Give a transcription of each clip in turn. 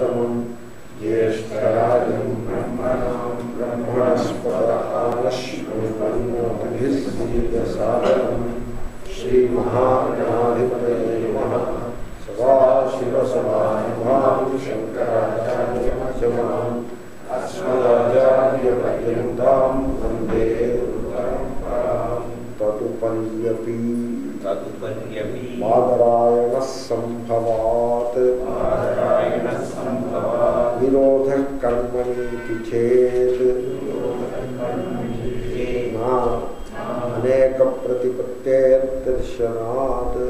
उत्तमम् ज्येष्ठराजं ब्रह्मणां ब्रह्मणस्पदानश्वन्नोतिभिस्सीदसादरम् श्रीमहागणाधिपतये नमः सदाशिवसमारम्भां शङ्कराचार्यमध्यमाम् अस्मदाचार्यपर्यन्तां वन्दे गुरुपरम्पराम् तदुपर्यपि तदुपर्यपि बादरायणः सम्भवात् नारायणसम्भवात् అవిరోధ కర్మణి చేత్ అనేక ప్రతిపత్తేర్దర్శనాత్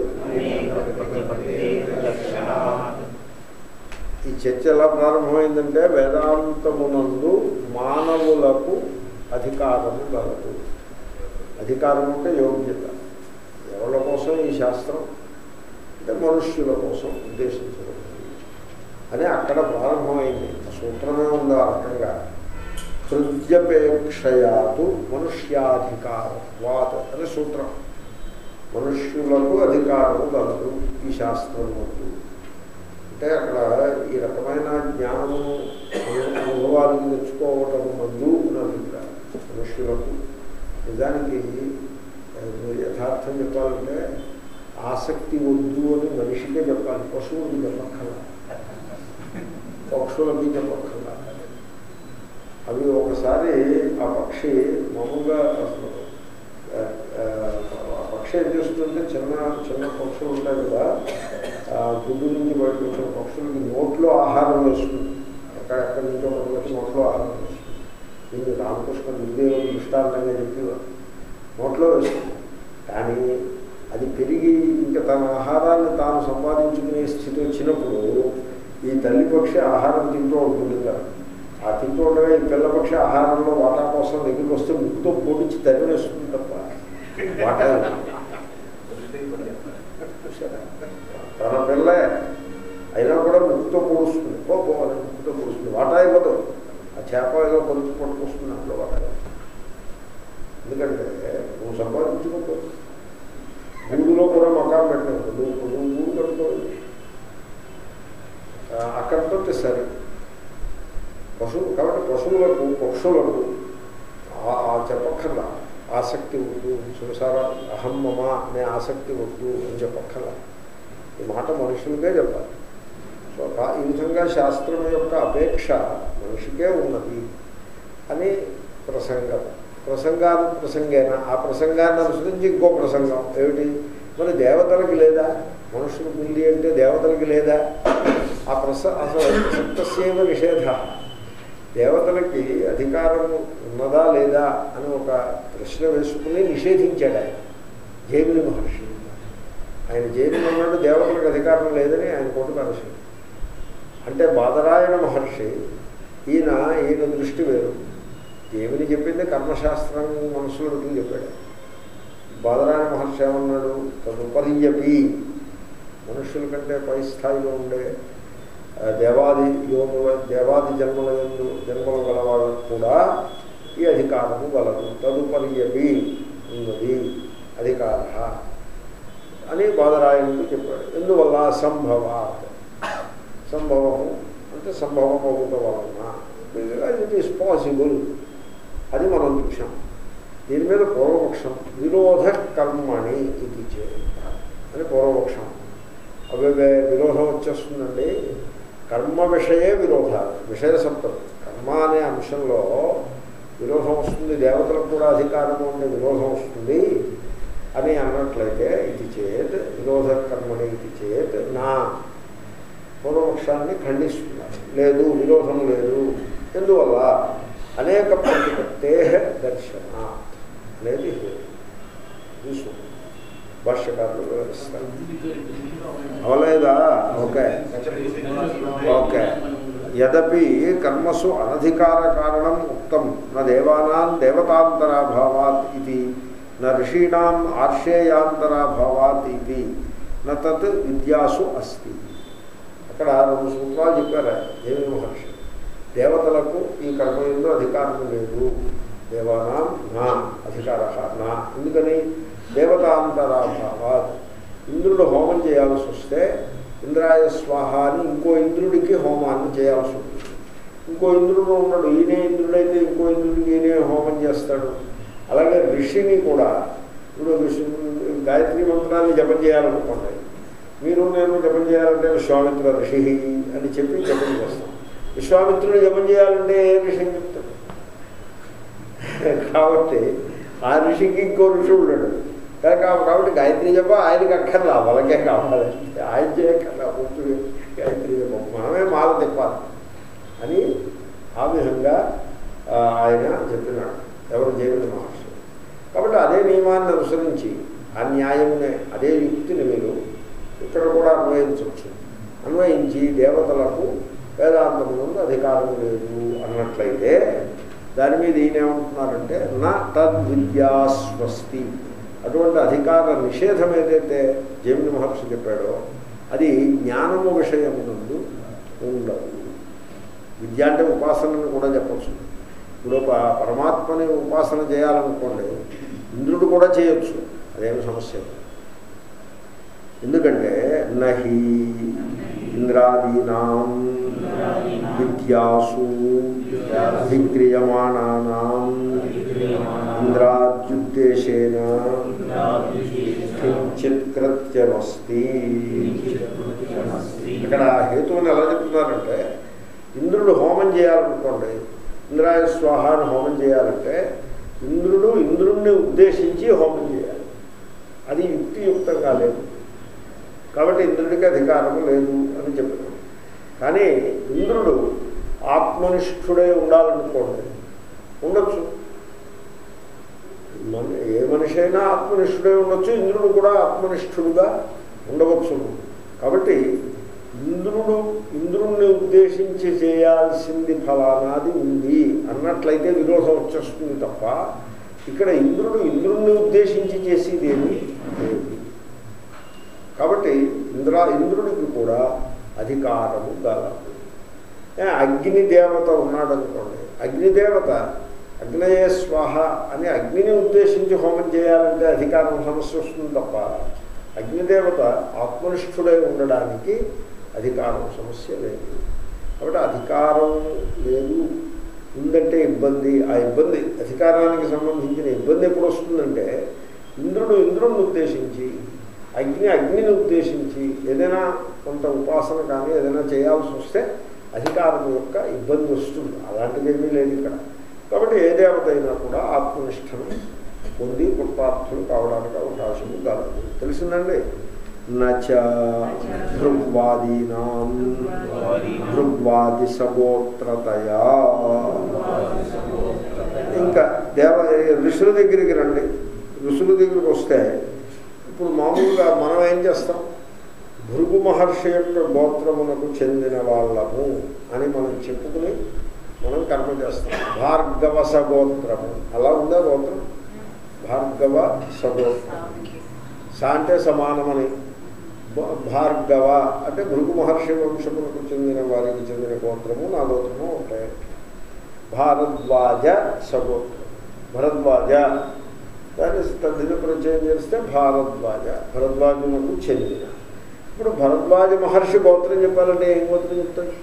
ఈ చర్చ ఎలా ప్రారంభమైందంటే వేదాంతమునందు మానవులకు అధికారము కలదు. అధికారం అంటే యోగ్యత. ఎవరి కోసం? ఈ శాస్త్రం. అంటే మనుష్యుల కోసం ఉద్దేశించారు అని అక్కడ ప్రారంభమైంది ఆ సూత్రమే ఉంది ఆ రకంగా హృద్యపేక్షయాతు మనుష్యాధికారవాత్ అనే సూత్రం మనుష్యులకు అధికారము కలదు ఈ శాస్త్రం ముందు అంటే అక్కడ ఈ రకమైన జ్ఞానము అనుభవానికి తెచ్చుకోవటం మందు అని అభిప్రాయం మనుష్యులకు నిజానికి మీరు యథార్థం చెప్పాలంటే ఆసక్తి వద్దు అని మనిషికే చెప్పాలి పశువులకి చెప్పక్కర్లా పక్షుల బీజ పక్షుల. అవి ఒకసారి ఆ పక్షి మామూలుగా అసలు ఆ, పక్షి ఏం చేస్తుంటే చిన్న చిన్న పక్షులు ఉంటాయి కదా ఆ గుడ్డు నుంచి బయటకు వచ్చిన పక్షులకి నోట్లో ఆహారం వేస్తుంది. ఎక్కడెక్కడి నుంచో పట్టుకొచ్చి నోట్లో ఆహారం వేస్తుంది. దీన్ని రామకృష్ణ గురుదేవుడు దృష్టాంతంగా చెప్పేవారు. నోట్లో వేస్తుంది. కానీ అది పెరిగి ఇంకా తన ఆహారాన్ని తాను సంపాదించుకునే స్థితి వచ్చినప్పుడు ఈ తల్లి పక్షి ఆహారం తింటూ ఉంటుంది కదా ఆ తింటూ ఉండగా ఈ పిల్ల పక్షి ఆహారంలో వాటా కోసం దగ్గరికి వస్తే ముక్కుతో పొడిచి తరివేస్తుంది తప్ప. వాటా తన పిల్లే అయినా కూడా ముక్కుతో పొడుస్తుంది. పోవాలి ముక్కుతో పొడుస్తుంది. వాటా ఇవ్వదు ఆ చేప ఏదో పొడుచు పట్టుకొస్తుంది అట్లా వాటా. ఎందుకంటే నువ్వు సంపాదించుకోకూడదు ఊరిలో కూడా మకాం పెట్టినప్పుడు నువ్వు నువ్వు ఊరు కట్టుకోవాలి. అక్కడితో సరే పశువు కాబట్టి పశువులకు పక్షులకు ఆ- ఆ చెప్పక్కర్లా ఆసక్తి వద్దు సంసార అహం అనే ఆసక్తి వద్దు అని చెప్పక్కర్లా. ఈ మాట మనుషులకే చెప్పాలి. సో ఈ విధంగా శాస్త్రం యొక్క అపేక్ష మనిషికే ఉన్నది అని ప్రసంగం. ప్రసంగాను ప్రసంగేనా? ఆ ప్రసంగాన్ని అనుసరించి ఇంకో ప్రసంగం. ఏమిటి? మరి దేవతలకి లేదా? మనుషులకు ఉంది అంటే దేవతలకి లేదా? ప్రస అసలు ప్రసక్తస్యవ నిషేధ. దేవతలకి అధికారం ఉన్నదా లేదా అని ఒక ప్రశ్న వేసుకుని నిషేధించాడు ఆయన జైమిని మహర్షి. ఆయన జైమిని అన్నాడు దేవతలకు అధికారం లేదని ఆయన కోటు మహర్షి అంటే బాదరాయణ మహర్షి ఈయన ఈయన దృష్టి వేరు. ఏమిని చెప్పింది కర్మశాస్త్రం మనసులో పెట్టుకుని చెప్పాడు. బాదరాయణ మహర్షి ఏమన్నాడు? తదుపర్యపి మనుషుల కంటే పై స్థాయిలో ఉండే దేవాది యోముల దేవాది జన్మల ఎందు జన్మలు గల కూడా ఈ అధికారము గలదు అవి ఉన్నది అధికార అని బాధరాయణుడు చెప్పాడు. ఎందువల్ల? సంభవాత్. సంభవము అంటే సంభవం అవుట వలన. ఇట్ ఈస్ పాసిబుల్ అది మనం చూసాం దీని మీద పూర్వపక్షం విరోధ కర్మణి ఇది చేయాలి అని పూర్వపక్షం. అవే విరోధం వచ్చేస్తుందండి. కర్మ విషయే విరోధ విషయ సంపత్తి. కర్మ అనే అంశంలో విరోధం వస్తుంది దేవతలకు కూడా అధికారము ఉండే విరోధం వస్తుంది అని అన్నట్లయితే ఇది చేత్ విరోధ కర్మని ఇది చేత్ నా పూర్వపక్షాన్ని ఖండిస్తున్నారు. లేదు విరోధం లేదు. ఎందువల్ల? అనేక ప్రతిపత్తే దర్శన అనేది హేతు. భాష్యకారులు వివరిస్తారు. అవలేదా? ఓకే. ఓకే. యదపి కర్మసు అనధికార కారణం ఉక్తం. నా దేవానాం దేవతాంతరాభావాత్ ఇది. నా ఋషీణాం ఆర్షేయాంతరాభావాత్ ఇది. నా తత్ విద్యాసు అస్తి. అక్కడ రెండు సూత్రాలు చెప్పారు. దేవి మహర్షి. దేవతలకు ఈ కర్మ ఎందు అధికారం లేదు. దేవానాం నా అధికార నా. ఎందుకని? దేవతాంతరాభావాత్. ఇంద్రుడు హోమం చేయాల్సి వస్తే ఇంద్రాయ స్వాహ అని ఇంకో ఇంద్రుడికి హోమాన్ని చేయాల్సి ఉంటుంది. ఇంకో ఇంద్రుడు ఉన్నాడు ఈయనే ఇంద్రుడైతే ఇంకో ఇంద్రుడికి ఈయనే హోమం చేస్తాడు. అలాగే ఋషిని కూడా ఇప్పుడు ఋషి గాయత్రి మంత్రాన్ని జపం చేయాలనుకోండి. మీరు నేను జపం చేయాలంటే విశ్వామిత్ర ఋషి అని చెప్పి జపం చేస్తాం. విశ్వామిత్రుడు జపం చేయాలంటే ఏ ఋషి చెప్తాడు? కాబట్టి ఆ ఋషికి ఇంకో ఋషి ఉండడు. కా- కాబట్టి గాయత్రి జప ఆయనకి అక్కర్లా వాళ్ళకే కావాలి ఆయన చేయక్కర్లా కూర్చుని గాయత్రి జపం మనమే మాల తిప్పాలి. అని ఆ విధంగా ఆయన చెప్పినాడు. ఎవరు జైమిని మహర్షి. కాబట్టి అదే నియమాన్ని అనుసరించి ఆ న్యాయమునే అదే యుక్తిని మీరు ఇక్కడ కూడా అన్వయించవచ్చు. అన్వయించి దేవతలకు వేదాంతము అధికారం లేదు అన్నట్లయితే దాని మీద ఈయనేమంటున్నారంటే నా తద్విద్యాస్వస్తి. అటువంటి అధికార నిషేధం ఏదైతే జమిని మహర్షి చెప్పాడో అది జ్ఞానము విషయం నుండి ఉండదు. విద్య అంటే ఉపాసనను కూడా చెప్పచ్చు. ఇప్పుడు పరమాత్మని ఉపాసన చేయాలనుకోండి ఇంద్రుడు కూడా చేయొచ్చు. అదేమి సమస్య ఎందుకంటే నహి ఇంద్రాదీనాం విద్యాసు అభిక్రియమాణానాం ఇంద్రాద్యుద్దేశేన కించిత్కృత్యమస్తి ఇక్కడ హేతువుని ఎలా చెప్తున్నారంటే ఇంద్రుడు హోమం చేయాలనుకోండి ఇంద్రాయ స్వాహాన్ని హోమం చేయాలంటే ఇంద్రుడు ఇంద్రుణ్ణి ఉద్దేశించి హోమం చేయాలి. అది యుక్తియుక్తంగా లేదు. కాబట్టి ఇంద్రుడికి అధికారము లేదు అని చెప్పినాం కానీ ఇంద్రుడు ఆత్మనిష్ఠుడే ఉండాలనుకోండి ఉండొచ్చు. ఏ మనిషి అయినా ఆత్మనిష్ఠుడే ఉండొచ్చు ఇంద్రుడు కూడా ఆత్మనిష్ఠుడుగా ఉండవచ్చు. కాబట్టి ఇంద్రుడు ఇంద్రుణ్ణి ఉద్దేశించి చేయాల్సింది ఫలానాది ఉంది అన్నట్లయితే విరోధం వచ్చేస్తుంది తప్ప ఇక్కడ ఇంద్రుడు ఇంద్రుణ్ణి ఉద్దేశించి చేసేది ఏమి కాబట్టి ఇంద్ర ఇంద్రుడికి కూడా అధికారము గలదు అగ్నిదేవత ఉన్నాడనుకోండి. అగ్నిదేవత అగ్నయే స్వాహ అని అగ్నిని ఉద్దేశించి హోమం చేయాలంటే అధికారం సమస్య వస్తుంది తప్ప అగ్నిదేవత ఆత్మనిష్ఠుడై ఉండడానికి అధికారం సమస్య లేదు. కాబట్టి అధికారం లేదు. ఉందంటే ఇబ్బంది ఆ ఇబ్బంది అధికారానికి సంబంధించిన ఇబ్బంది ఎప్పుడు వస్తుందంటే ఇంద్రుడు ఇంద్రుడిని ఉద్దేశించి అగ్ని అగ్నిని ఉద్దేశించి ఏదైనా కొంత ఉపాసన కానీ ఏదైనా చేయాల్సి వస్తే అధికారం యొక్క ఇబ్బంది వస్తుంది. అలాంటిది ఏమీ లేదు ఇక్కడ. కాబట్టి ఏ దేవత అయినా కూడా ఆత్మనిష్టను పొంది కృతార్థులు కావడానికి అవకాశం కాదు తెలిసిందండి? నచ భృగ్వాదీనాం భృగ్వాది సగోత్రతయా. ఇంకా దేవ ఋషుల దగ్గరికి రండి. ఋషుల దగ్గరికి వస్తే ఇప్పుడు మామూలుగా మనం ఏం చేస్తాం? భృగు మహర్షి యొక్క గోత్రమునకు చెందిన వాళ్ళము అని మనం చెప్పుకుని మనం కర్మ చేస్తాం. భార్గవ సగోత్రము. అలా ఉందా గోత్రం? భార్గవ సగోత్రం. సా అంటే సమానమని భార్గవ అంటే భృగు మహర్షి వంశములకు చెందిన వారికి చెందిన గోత్రము నా గోత్రము ఉంటాయి భారద్వాజ సగోత్రం. భరద్వాజ దాన్ని తద్దిన ప్రచయం చేస్తే భారద్వాజ భరద్వాజునకు చెందిన. ఇప్పుడు భరద్వాజ మహర్షి గోత్రం చెప్పాలంటే ఏం గోత్రం చెప్తాడు?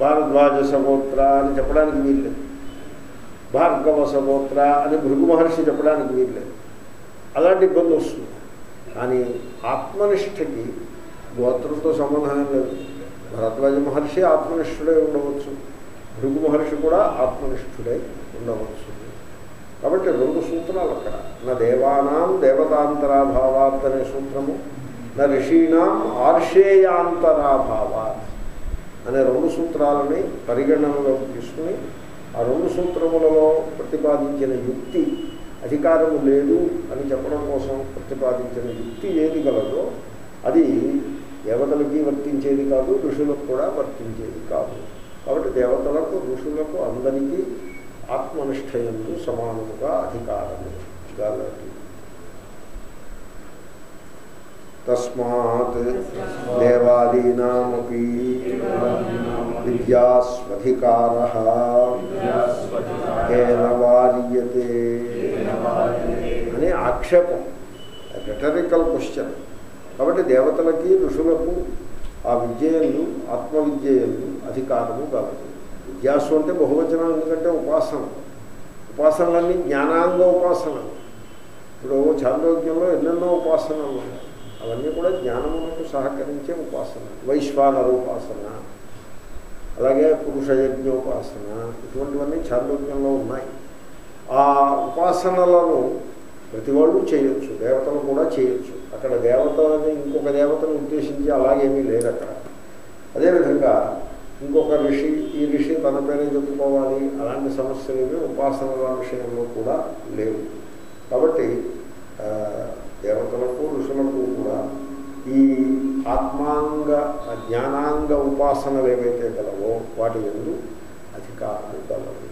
భారద్వాజ సగోత్ర అని చెప్పడానికి వీల్లేదు భార్గవ సగోత్ర అని భృగు మహర్షి చెప్పడానికి వీల్లేదు అలాంటి ఇబ్బంది వస్తుంది. కానీ ఆత్మనిష్టకి గోత్రంతో సంబంధం లేదు. భరద్వాజ మహర్షి ఆత్మనిష్ఠుడై ఉండవచ్చు. భృగు మహర్షి కూడా ఆత్మనిష్ఠుడై ఉండవచ్చు. కాబట్టి రెండు సూత్రాలు అక్కడ. నా దేవానాం దేవతాంతరాభావాత్ అనే సూత్రము నా ఋషీణాం ఆర్షేయాంతరాభావాత్ అనే రెండు సూత్రాలని పరిగణనలోకి తీసుకుని ఆ రెండు సూత్రములలో ప్రతిపాదించిన యుక్తి అధికారము లేదు అని చెప్పడం కోసం ప్రతిపాదించిన యుక్తి ఏది గలదో అది దేవతలకి వర్తించేది కాదు ఋషులకు కూడా వర్తించేది కాదు. కాబట్టి దేవతలకు ఋషులకు అందరికీ ఆత్మనిష్టయందు సమానముగా అధికారము గలదు తస్మాత్ దేవాదీనామీ విద్యాస్వధికార. కేన వార్యతే. అనే ఆక్షేపం రిటరికల్ క్వశ్చన్ కాబట్టి దేవతలకి ఋషులకు ఆ విద్యయందు ఆత్మవిద్యయందు అధికారము కలదు జిజ్ఞాసు అంటే బహువచనం ఎందుకంటే ఉపాసన ఉపాసనలన్నీ జ్ఞానాంగ ఉపాసనలు. ఇప్పుడు చాంద్రోగ్యంలో ఎన్నెన్నో ఉపాసనలు ఉన్నాయి. అవన్నీ కూడా జ్ఞానమునకు సహకరించే ఉపాసన వైశ్వానర ఉపాసన అలాగే పురుష యజ్ఞోపాసన ఇటువంటివన్నీ చాంద్రోగ్యంలో ఉన్నాయి. ఆ ఉపాసనలను ప్రతి వాళ్ళు చేయొచ్చు దేవతలు కూడా చేయొచ్చు. అక్కడ దేవతలని ఇంకొక దేవతను ఉద్దేశించి అలాగేమీ లేదు అక్కడ అదేవిధంగా ఇంకొక ఋషి ఈ ఋషి తన పేరే చెప్పుకోవాలి. అలాంటి సమస్యలు ఏమీ ఉపాసనల విషయంలో కూడా లేవు. కాబట్టి దేవతలకు ఋషులకు కూడా ఈ ఆత్మాంగ జ్ఞానాంగ ఉపాసనలు ఏవైతే గలవో వాటి ఎందు అధికారము గలవు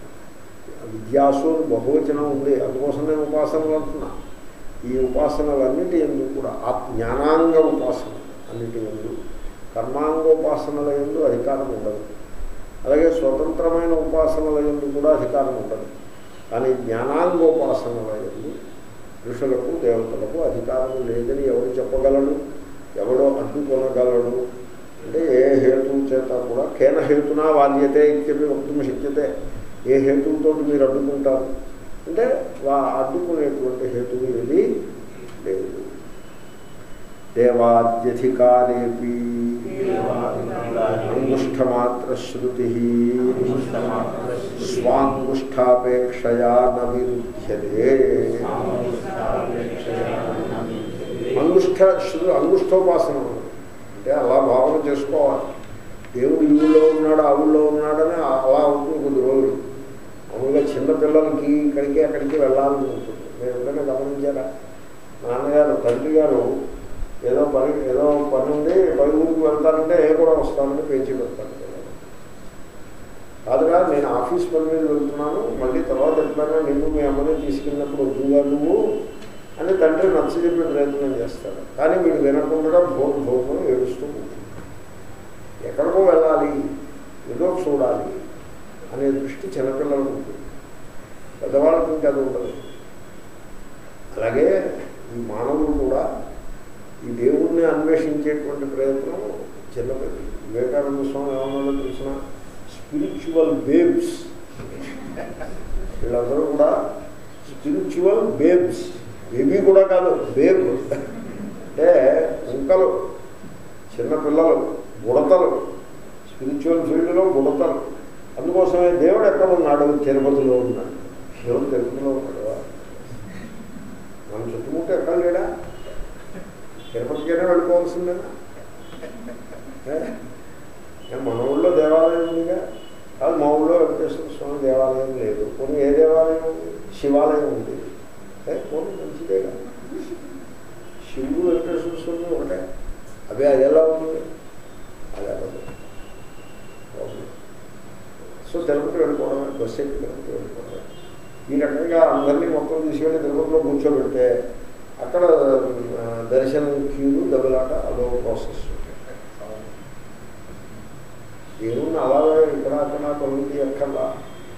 విద్యాసు బహువచనం ఉంది. అందుకోసం నేను ఉపాసనలు అంటున్నా. ఈ ఉపాసనలన్నిటి ఎందు కూడా ఆ జ్ఞానాంగ ఉపాసన అన్నిటి ఎందు కర్మాంగోపాసనల ఎందు అధికారం ఉండదు. అలాగే స్వతంత్రమైన ఉపాసనల ఎందు కూడా అధికారం ఉండదు. కానీ జ్ఞానాంగోపాసనల ఎందు ఋషులకు దేవతలకు అధికారం లేదని ఎవరు చెప్పగలడు? ఎవడో అడ్డుకొనగలడు? అంటే ఏ హేతు చేత కూడా కేన హేతునా వాల్యతే ఇత్యపి వక్తుమ శక్యతే. ఏ హేతువుతో మీరు అడ్డుకుంటారు? అంటే వా అడ్డుకునేటువంటి హేతువు ఏది లేదు. దేవాద్యధికారేపి అంగుష్ఠమాత్ర శృతి స్వాంగుష్టాపేక్షయా న విరుధ్యతే అంగుష్ట శృ అంగుష్ఠోపాసన అంటే అలా భావన చేసుకోవాలి. దేవుడు ఈ ఊళ్ళో ఉన్నాడు ఆ ఊళ్ళో ఉన్నాడని అలా ఉంటుంది కొద్ది రోజులు. మామూలుగా చిన్నపిల్లలకి ఇక్కడికి అక్కడికి వెళ్ళాలని ఉంటుంది. మీరు ఎప్పుడైనా గమనించారా? నాన్నగారు తండ్రి గారు ఏదో పని ఏదో పని ఉంది పై ఊరికి వెళ్తానంటే ఏ కూడా వస్తానని పేచి పెడతాను. కాదుగా నేను ఆఫీస్ పని మీద వెళ్తున్నాను మళ్ళీ తర్వాత ఎప్పుడైనా నిన్ను మీ అమ్మని తీసుకెళ్ళినప్పుడు వద్దుగా నువ్వు అని తండ్రి నచ్చజెప్పే ప్రయత్నం చేస్తాడు. కానీ వీడు వినకుండా భోరు భోగం ఏడుస్తూ ఉంటుంది. ఎక్కడికో వెళ్ళాలి ఏదో చూడాలి అనే దృష్టి చిన్నపిల్లలు ఉంటుంది. పెద్దవాళ్ళకి ఇంకా అది ఉండదు. అలాగే ఈ మానవులు కూడా ఈ దేవుణ్ణి అన్వేషించేటువంటి ప్రయత్నం చిన్నపతి వివేకానంద స్వామి ఏమన్నా తెలిసిన? స్పిరిచువల్ బేబ్స్ వీళ్ళందరూ కూడా స్పిరిచువల్ బేబ్స్ బేబీ కూడా కాదు బేబ్ అంటే ఇంకలు చిన్నపిల్లలు బుడతలు. స్పిరిచువల్ ఫీల్డ్లో బుడతలు. అందుకోసమే దేవుడు ఎక్కడ ఉన్నాడు తిరుపతిలో ఉన్నాడు. దేవుడు తిరుపతిలో ఉన్నాడు. మన చుట్టుముట్టు ఎక్కడ లేడా? తిరుపతికైనా వెళ్ళిపోవాల్సిందేనా? మన ఊళ్ళో దేవాలయం ఉందిగా? కాదు మా ఊళ్ళో వెంకటేశ్వర స్వామి దేవాలయం లేదు. కొన్ని ఏ దేవాలయం ఉంది? శివాలయం ఉంది. కొన్ని మంచిదే కదా శివుడు వెంకటేశ్వర స్వామి ఒకటే. అదే అది ఎలా ఉంటుంది? అది ఎలా ఉంది సో తిరుపతి వెళ్ళిపోవడమే బస్సు ఎక్కి తిరుపతి వెళ్ళిపోవడమే. ఈ రకంగా అందరినీ మొత్తం తీసుకెళ్ళి తిరుపతిలో కూర్చోబెడితే అక్కడ దర్శనం క్యూలు దెబ్బలాట అదో ప్రాసెస్ దేవుణ్ణి అలాగే ఇక్కడ అక్కడ కొలికి ఎక్కడా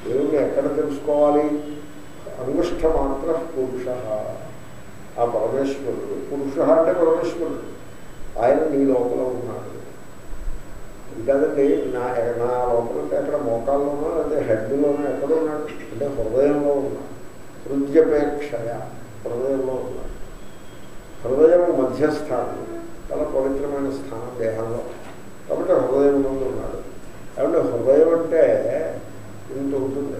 దేవుణ్ణి ఎక్కడ తెలుసుకోవాలి? అంగుష్ట మాత్ర పురుష. ఆ పరమేశ్వరుడు పురుష అంటే పరమేశ్వరుడు. ఆయన నీ లోపల ఉన్నాడు. ఇది కాదండి నా నా లోపల అంటే అక్కడ మోకాల్లోనో లేకపోతే హెడ్లోనో ఎక్కడ ఉన్నాడు? అంటే హృదయంలో ఉన్నాడు హృదయపేక్షయ హృదయంలో ఉన్నాడు. హృదయం మధ్యస్థానం చాలా పవిత్రమైన స్థానం దేహంలో. కాబట్టి హృదయం ముందు ఉన్నాడు. కాబట్టి హృదయం అంటే ఇంత ఉంటుంది.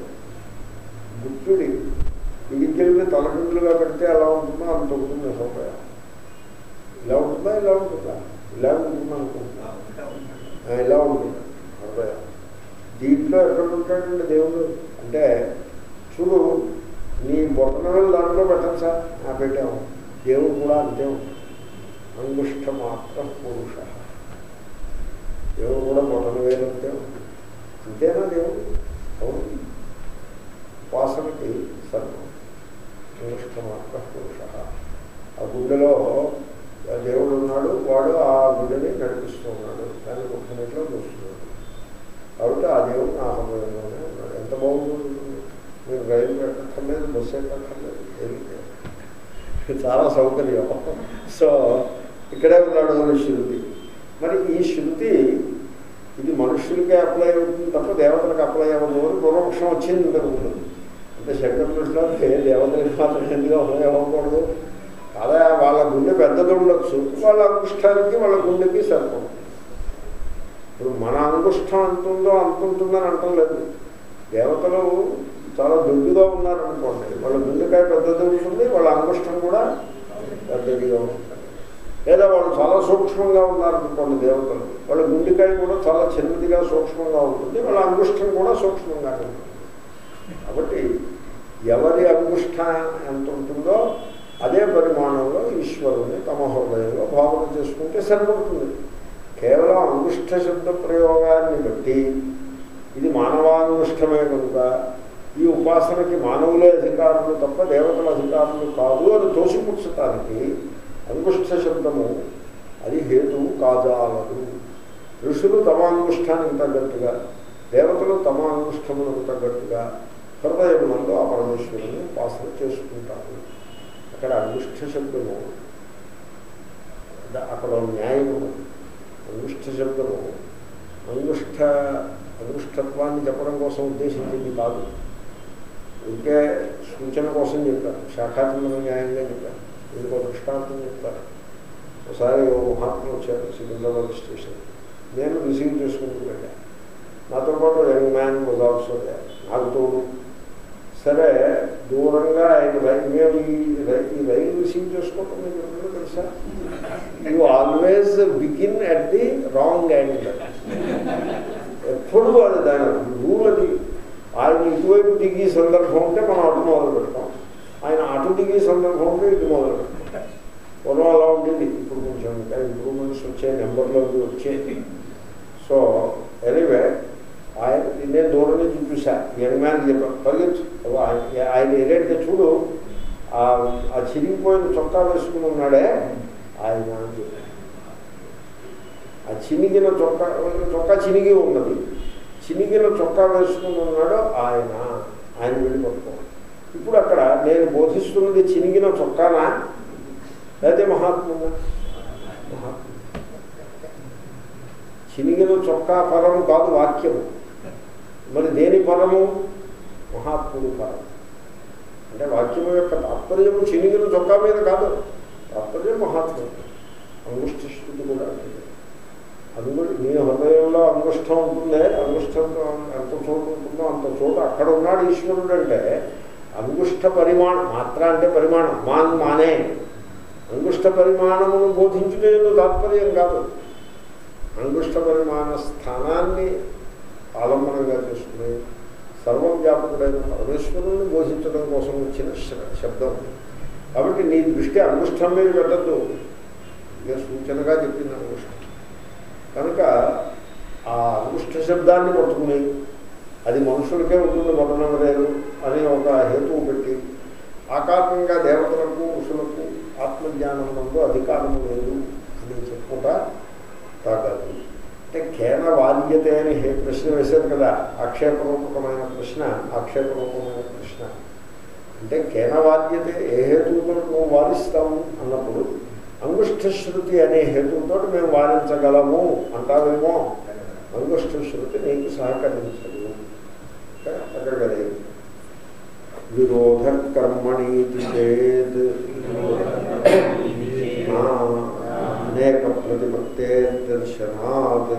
గుట్టుడి పిడికిల్ని తలకిందులుగా పెడితే ఎలా ఉంటుందో అంత ఉంటుంది హృదయం. ఇలా ఉంటుందా ఇలా ఉంటుందా? ఇలా ఉంటుంది అనుకుంటున్నా. ఇలా ఉంటుంది హృదయం. దీంట్లో ఎక్కడ ఉంటాడండి దేవుడు? అంటే చూడు నీ బొట్టనవల్ దాంట్లో పెట్టచ్చా? ఆ పెట్టాము. దేవుడు కూడా అంతే ఉంటాడు అంగుష్ట మాత్ర పురుష. దేవుడు కూడా మొదలు అంతే ఉంటాడు అంతేనా దేవుడు? అవును. ఉపాసనకి సర్వం. అంగుష్ట మాత్ర పురుష. ఆ గుండెలో దేవుడు ఉన్నాడు వాడు ఆ గుడ్డని నడిపిస్తూ ఉన్నాడు. దాన్ని ముఖ్యమంట్లో చూస్తున్నాడు కాబట్టి ఆ దేవుడు నా సమయంలోనే ఉన్నాడు. ఎంత బాగుంటుంది మీరు రైలు పెట్టక్కర్లేదు బస్సు ఎక్కక్కర్లేదు ఏమీ లేదు. చాలా సౌకర్యం. సో ఇక్కడే ఉన్నాడు అని శృతి. మరి ఈ శృతి ఇది మనుషులకే అప్లై అవుతుంది తప్ప దేవతలకు అప్లై అవ్వదు అని పూర్వపక్షం వచ్చింది ఇంతకుముందు అంటే శంకరులో దేవతలకు మాత్రం ఎందుకు అప్లై అవ్వకూడదు? అదే వాళ్ళ గుండె పెద్దది ఉండొచ్చు. వాళ్ళ అంగుష్టానికి వాళ్ళ గుండెకి సరిపోతుంది ఇప్పుడు మన అంగుష్టం అంటుందో అంటుంటుందని అంటలేదు దేవతలు చాలా దొడ్డుగా ఉన్నారనుకోండి. వాళ్ళ గుండెకాయ పెద్దది ఉంటుంది వాళ్ళ అంగుష్టం కూడా పెద్దదిగా ఉంటుంది. లేదా వాళ్ళు చాలా సూక్ష్మంగా ఉన్నారనుకోండి దేవతలు. వాళ్ళ గుండెకాయ కూడా చాలా చిన్నదిగా సూక్ష్మంగా ఉంటుంది వాళ్ళ అంగుష్టం కూడా సూక్ష్మంగా ఉంటుంది. కాబట్టి ఎవరి అంగుష్ట ఎంత ఉంటుందో అదే పరిమాణంలో ఈశ్వరుని తమ హృదయంలో భావన చేసుకుంటే సరిపడుతుంది. కేవలం అంగుష్ట శబ్ద ప్రయోగాన్ని బట్టి ఇది మానవాంగుష్టమే కనుక ఈ ఉపాసనకి మానవులే అధికారులు తప్ప దేవతల అధికారులు కాదు అని తోసిపుచ్చటానికి అంగుష్ట శబ్దము అది హేతువు కాజాలదు. ఋషులు తమ అంగుష్టానికి తగ్గట్టుగా దేవతలు తమ అంగుష్టములకు తగ్గట్టుగా హృదయములందు ఆ పరమేశ్వరుని ఉపాసన చేసుకుంటారు. అక్కడ అంగుష్ట శబ్దము అక్కడ న్యాయము అంగుష్ట శబ్దము అంగుష్ట అంగుష్టత్వాన్ని చెప్పడం కోసం ఉద్దేశించింది కాదు. ఇంకే సూచన కోసం చెప్పారు. శాఖాత్మక న్యాయంగా చెప్పారు. ఇంకో దృష్టాంతం చెప్తారు ఒకసారి ఓ మహాత్ములు వచ్చారు సికింద్రాబాద్ స్టేషన్ నేను రిసీవ్ చేసుకుంటూ వెళ్ళాను నాతో పాటు యంగ్ మ్యాన్ వాజ్ ఆల్సో నాకు తోడు. సరే దూరంగా ఆయన రైలు మేము ఈ రైలు రిసీవ్ చేసుకోవటం మీకు ఎప్పుడో తెలుసా? You always begin at the wrong angle ఎప్పుడు అది దాని రూల్ అది? ఆయన ఇటువైపు దిగి సందర్భం ఉంటే మనం అటు మొదలు పెడతాం. ఆయన అటు దిగి సందర్భం ఉంటే ఇటు మొదలు పెడతాం. పూర్వం అలా ఉంటుంది ఇప్పుడు కొంచెం ఇంకా ఇంప్రూవ్మెంట్స్ వచ్చే నెంబర్లో వచ్చేది సో ఎనీవే ఆయన నేను దూరం నుంచి చూసా యంగ్ మ్యాన్ చెప్పాను ఆయన- ఏదైతే చూడు. ఆ చిరిగిపోయిన చొక్కా వేసుకుని ఉన్నాడే. ఆయన ఆ చినిగిన చొక్కా చొక్కా చినిగి ఉన్నది. చినిగిన చొక్కా వేసుకుని ఉన్నాడు ఆయన. ఆయన వెళ్ళి పట్టుకోవాలి. ఇప్పుడు అక్కడ నేను బోధిస్తున్నది చినిగిన చొక్కానా? లేకపోతే మహాత్ముడా? మహాత్ముడు. చినిగిన చొక్కా పరము కాదు వాక్యము. మరి దేని పరము మహాత్ముడు పరం అంటే వాక్యము యొక్క తాత్పర్యము చినిగిన చొక్కా మీద కాదు. తాత్పర్యం మహాత్ముడు. అంగుష్ట కూడా హృదయంలో ఉంటుందే అంగుష్టం ఎంత చోటు ఉంటుందో అంత చోటు. అక్కడ ఉన్నాడు ఈశ్వరుడు అంటే అంగుష్ట పరిమాణం మాత్ర అంటే పరిమాణం మాన్ మానే. అంగుష్ట పరిమాణమును బోధించుటేందుకు తాత్పర్యం కాదు. అంగుష్ట పరిమాణ స్థానాన్ని ఆలంబనంగా చేసుకుని సర్వం వ్యాపకుడైన పరమేశ్వరుని బోధించడం కోసం వచ్చిన శబ్దం. కాబట్టి నీ దృష్టి అంగుష్టం మీద పెట్టద్దు. ఇక సూచనగా చెప్పింది అంగుష్టం. కనుక ఆ అంగుష్ట శబ్దాన్ని పట్టుకుని అది మనుషులకే ఉంటుంది పట్టణం లేదు అని ఒక హేతువు పెట్టి ఆ కారణంగా దేవతలకు ఋషులకు ఆత్మజ్ఞానం నందు అధికారం లేదు అని చెప్పుకుంటా తాగదు అంటే కేన వాద్యతే అని హే ప్రశ్న వేశారు కదా ఆక్షేపరూపకమైన ప్రశ్న ఆక్షేపరూపమైన ప్రశ్న. అంటే కేన వాద్యతే ఏ హేతువుతో నువ్వు వాదిస్తాము అన్నప్పుడు అంగుష్ట శృతి అనే హేతువుతో మేము వాదించగలము అంటావేమో అంగుష్ట శృతి నీకు సహకరించదు. అక్కడ కదా విరోధ చేత్ నా అనేక ప్రతిపత్తే దర్శనాత్.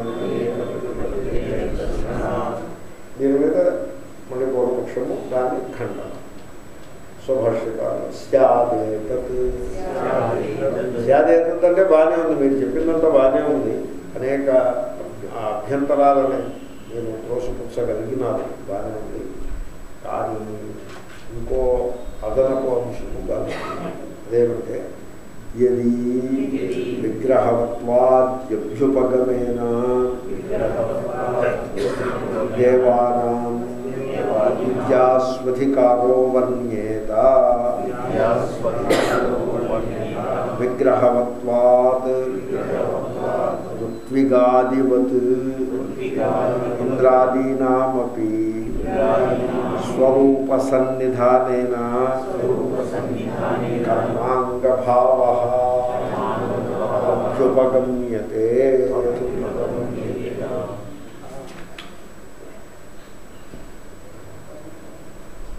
దీని మీద మళ్ళీ పూర్వపక్షము దాన్ని ఖండన స్వభాష్యకాలు స్యాదేతత్. స్యాదేతత్. అంటే బాగానే ఉంది. మీరు చెప్పిందంతా బాగానే ఉంది. అనేక అభ్యంతరాలని నేను త్రోసిపుచ్చగలిగినారు బాగానే ఉంది కానీ ఇంకో అదనపు అంశము కాదు అదేమంటే యది విగ్రహవత్వాద్యభ్యుపగమేన దేవానాం విద్యాస్వధికారో వర్ణ్యేత విగ్రహవత్వాత్ ఋత్విగాదివత్ ఇంద్రాదీనామపి స్వరూపసన్నిధానేన కర్మాంగభావ అభ్యుపగమ్యతే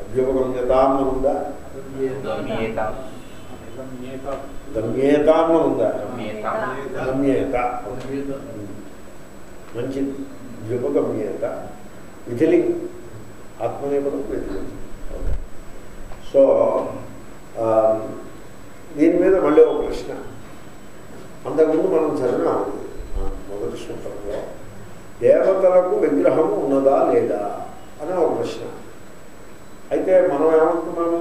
అభ్యుపగమ్యతాం అని ఉందా గమ్యేతాం. ఉందా? గమ్యేతాం. గమ్యేత. మంచిది అభ్యుపగమ్యేత విధిలింగ్ ఆత్మనేపథం విధిలింగ్ సో దీని మీద మళ్ళీ ఒక ప్రశ్న. అంతకుముందు మనం చదివినాం ఆ, మొదటి సూత్రంలో దేవతలకు విగ్రహం ఉన్నదా లేదా? అనే ఒక ప్రశ్న. అయితే మనం ఏమంటున్నాము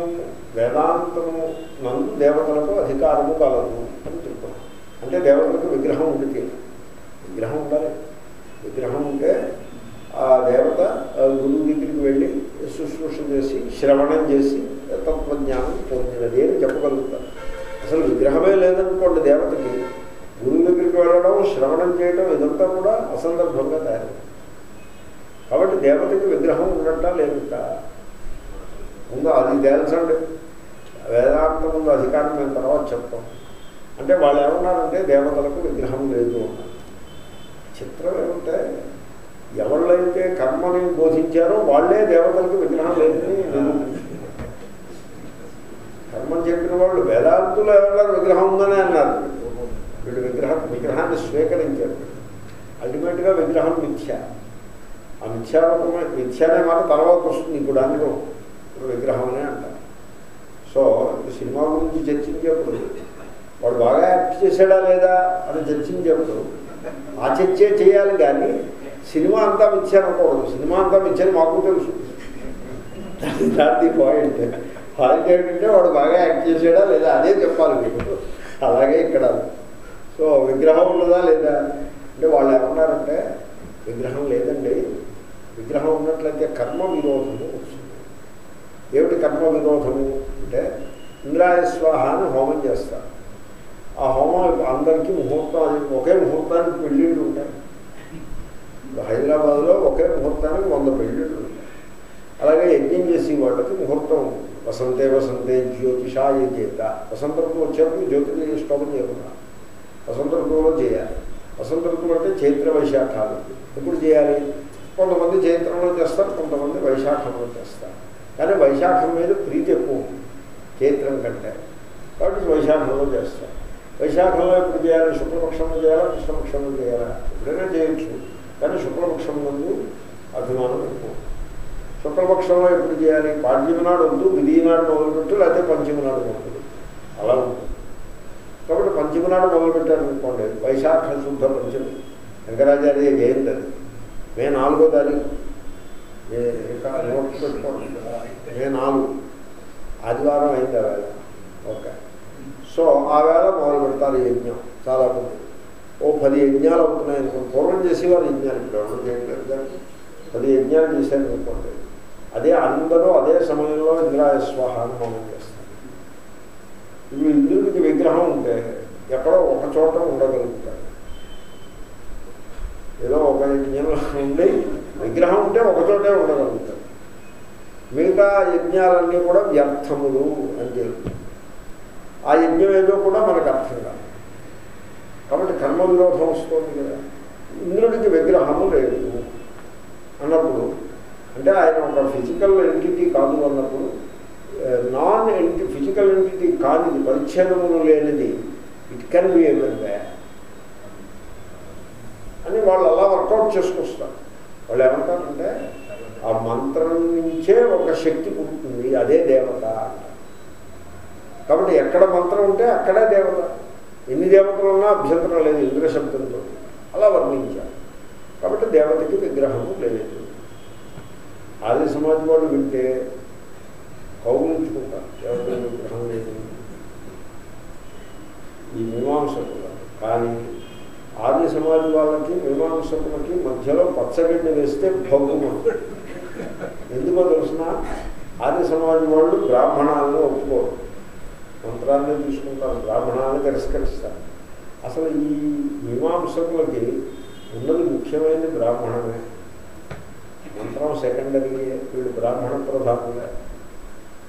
వేదాంతము నందు దేవతలకు అధికారము కలదు అని చెప్తున్నాం అంటే దేవతలకు విగ్రహం ఉండితే విగ్రహం ఉండాలి. విగ్రహం ఉంటే ఆ దేవత గురువు దగ్గరికి వెళ్ళి శుశ్రూష చేసి శ్రవణం చేసి తత్వజ్ఞానం పొందినది అని చెప్పగలుగుతారు. అసలు విగ్రహమే లేదనుకోండి దేవతకి. గురువు దగ్గరికి వెళ్ళడం శ్రవణం చేయడం ఇదంతా కూడా అసందర్భంగా తయారు కాబట్టి దేవతకి విగ్రహం ఉండటం లేదుట. ముందు అది తేల్చండి. వేదాంతం ముందు అధికారం మేము తర్వాత చెప్తాం. అంటే వాళ్ళు ఏమన్నారంటే దేవతలకు విగ్రహం లేదు అన్నారు. చిత్రం ఏమంటే ఎవళ్ళైతే కర్మని బోధించారో వాళ్ళే దేవతలకు విగ్రహం లేదని కర్మని కర్మం చెప్పిన వాళ్ళు వేదాంతులు ఎవరు విగ్రహం ఉందని అన్నారు. వీడు విగ్రహం విగ్రహాన్ని స్వీకరించారు అల్టిమేట్గా విగ్రహం మిథ్య. ఆ మిథ్యారూపమే మిథ్యానే మాట తర్వాత వస్తుంది ఇప్పుడు అందులో. విగ్రహం అనే అంటారు. సో సినిమా గురించి చర్చించేప్పుడు వాడు బాగా యాక్ట్ చేశాడా లేదా అని చర్చించేప్పుడు ఆ చర్చే చేయాలి కానీ సినిమా అంతా మిథ్య సినిమా అంతా మిథ్యని మాకు తెలుసు. దాని పాయింట్ పాయింట్ ఏంటంటే వాడు బాగా యాక్ట్ చేసాడా లేదా అదే చెప్పాలి మీకు. అలాగే ఇక్కడ. సో విగ్రహం ఉన్నదా లేదా? అంటే వాళ్ళు ఏమన్నారంటే విగ్రహం లేదండి. విగ్రహం ఉన్నట్లయితే కర్మ విరోధము. వస్తుంది ఏమిటి కర్మ విరోధము అంటే ఇంద్రాయ స్వాహ అని హోమం చేస్తారు ఆ హోమం అందరికీ ముహూర్తం అది ఒకే ముహూర్తానికి పెళ్ళిళ్ళు ఉంటాయి ఇప్పుడు హైదరాబాద్లో ఒకే ముహూర్తానికి వంద పెళ్ళిళ్ళు ఉంటాయి అలాగే యజ్ఞం చేసి వాళ్ళకి ముహూర్తం ఉంటుంది. వసంతే వసంతే జ్యోతిషాయ చేత వసంత ఋతువు వచ్చేప్పుడు జ్యోతిని స్తోమం చేయకుండా వసంత ఋతువులో చేయాలి వసంత ఋతువు అంటే చైత్ర వైశాఖాలు ఎప్పుడు చేయాలి కొంతమంది చైత్రంలో చేస్తారు కొంతమంది వైశాఖంలో చేస్తారు కానీ వైశాఖం మీద ప్రీతి ఎక్కువ చైత్రం కంటే. కాబట్టి వైశాఖంలో చేస్తాం. వైశాఖంలో ఎప్పుడు చేయాలి? శుక్లపక్షంలో చేయాలా? కృష్ణపక్షంలో చేయాలా? ఎప్పుడైనా చేయొచ్చు. కానీ శుక్లపక్షం ముందు అభిమానం ఎక్కువ. శుక్లపక్షంలో ఎప్పుడు చేయాలి? పాడ్యమి నాడు వద్దు విధి నాడు మొదలుపెట్టు లేకపోతే పంచమి నాడు మొదలుపెట్టు. అలా ఉంటుంది. కాబట్టి పంచమి నాడు మొదలుపెట్టారనుకోండి వైశాఖ శుద్ధ పంచమి. శంకరాచార్య జయంతి అది. మే నాలుగో తారీఖు. ఏ ఏకా- నోట్ పెట్టుకోండి. నాలుగు. ఆదివారం అయింది ఆ వేళ. ఓకే. సో ఆ వేళ మొదలు పెడతారు యజ్ఞం. చాలామంది ఓ పది యజ్ఞాలు అవుతున్నాయి అనుకోండి పూర్వం చేసేవారు యజ్ఞాలు ఇప్పుడు ఎవరు చేయట్లేదు కానీ పది యజ్ఞాలు చేశారు అనుకోండి. అదే అందరూ అదే సమయంలో ఇంద్రాయ స్వాహ హోమం చేస్తారు. ఇవి ఇంద్రుడికి విగ్రహం ఉంటే ఎక్కడో ఒక చోట ఉండగలుగుతారు. ఏదో ఒక యజ్ఞంలో ఉండి విగ్రహం ఉంటే ఒకచోటే ఉండగలుగుతాడు మిగతా యజ్ఞాలన్నీ కూడా వ్యర్థములు అని తెలుస్తుంది ఆ యజ్ఞం ఏదో కూడా మనకు అర్థం కాదు. కాబట్టి కర్మ విరోధం వస్తుంది కదా. ఇంద్రుడికి విగ్రహము లేదు అన్నప్పుడు అంటే ఆయన ఒక ఫిజికల్ ఎంటిటీ కాదు అన్నప్పుడు నాన్ ఎంటి ఫిజికల్ ఎంటిటీ కానిది పరిచ్ఛేదములు లేనిది. ఇట్ కెన్ బి ఎవరివే అని వాళ్ళు అలా వర్కౌట్ చేసుకొస్తారు. వాళ్ళు ఏమంటారంటే ఆ మంత్రం నుంచే ఒక శక్తి పుడుతుంది అదే దేవత కాబట్టి ఎక్కడ మంత్రం ఉంటే అక్కడే దేవత. ఎన్ని దేవతలు ఉన్నా అభ్యంతరం లేదు ఇంద్ర శబ్దంతో. అలా వర్ణించారు. కాబట్టి దేవతకి విగ్రహము లేదు. ఆది సమాజం వాళ్ళు వింటే కౌగులించుకుంటారు దేవతకి విగ్రహం లేదు. ఈ మీమాంసకులు కానీ ఆర్య సమాజ వాళ్ళకి మీమాంసకులకి మధ్యలో పచ్చగడ్డ వేస్తే భగ్గుమంటుంది ఎందుకో తెలిసిన? ఆర్య సమాజం వాళ్ళు బ్రాహ్మణాలను ఒప్పుకోరు. మంత్రాన్ని తీసుకుంటారు బ్రాహ్మణాలను తిరస్కరిస్తారు. అసలు ఈ మీమాంసకులకి ఉన్నది ముఖ్యమైనది బ్రాహ్మణమే. మంత్రం సెకండరీ వీళ్ళు బ్రాహ్మణ ప్రధానులే.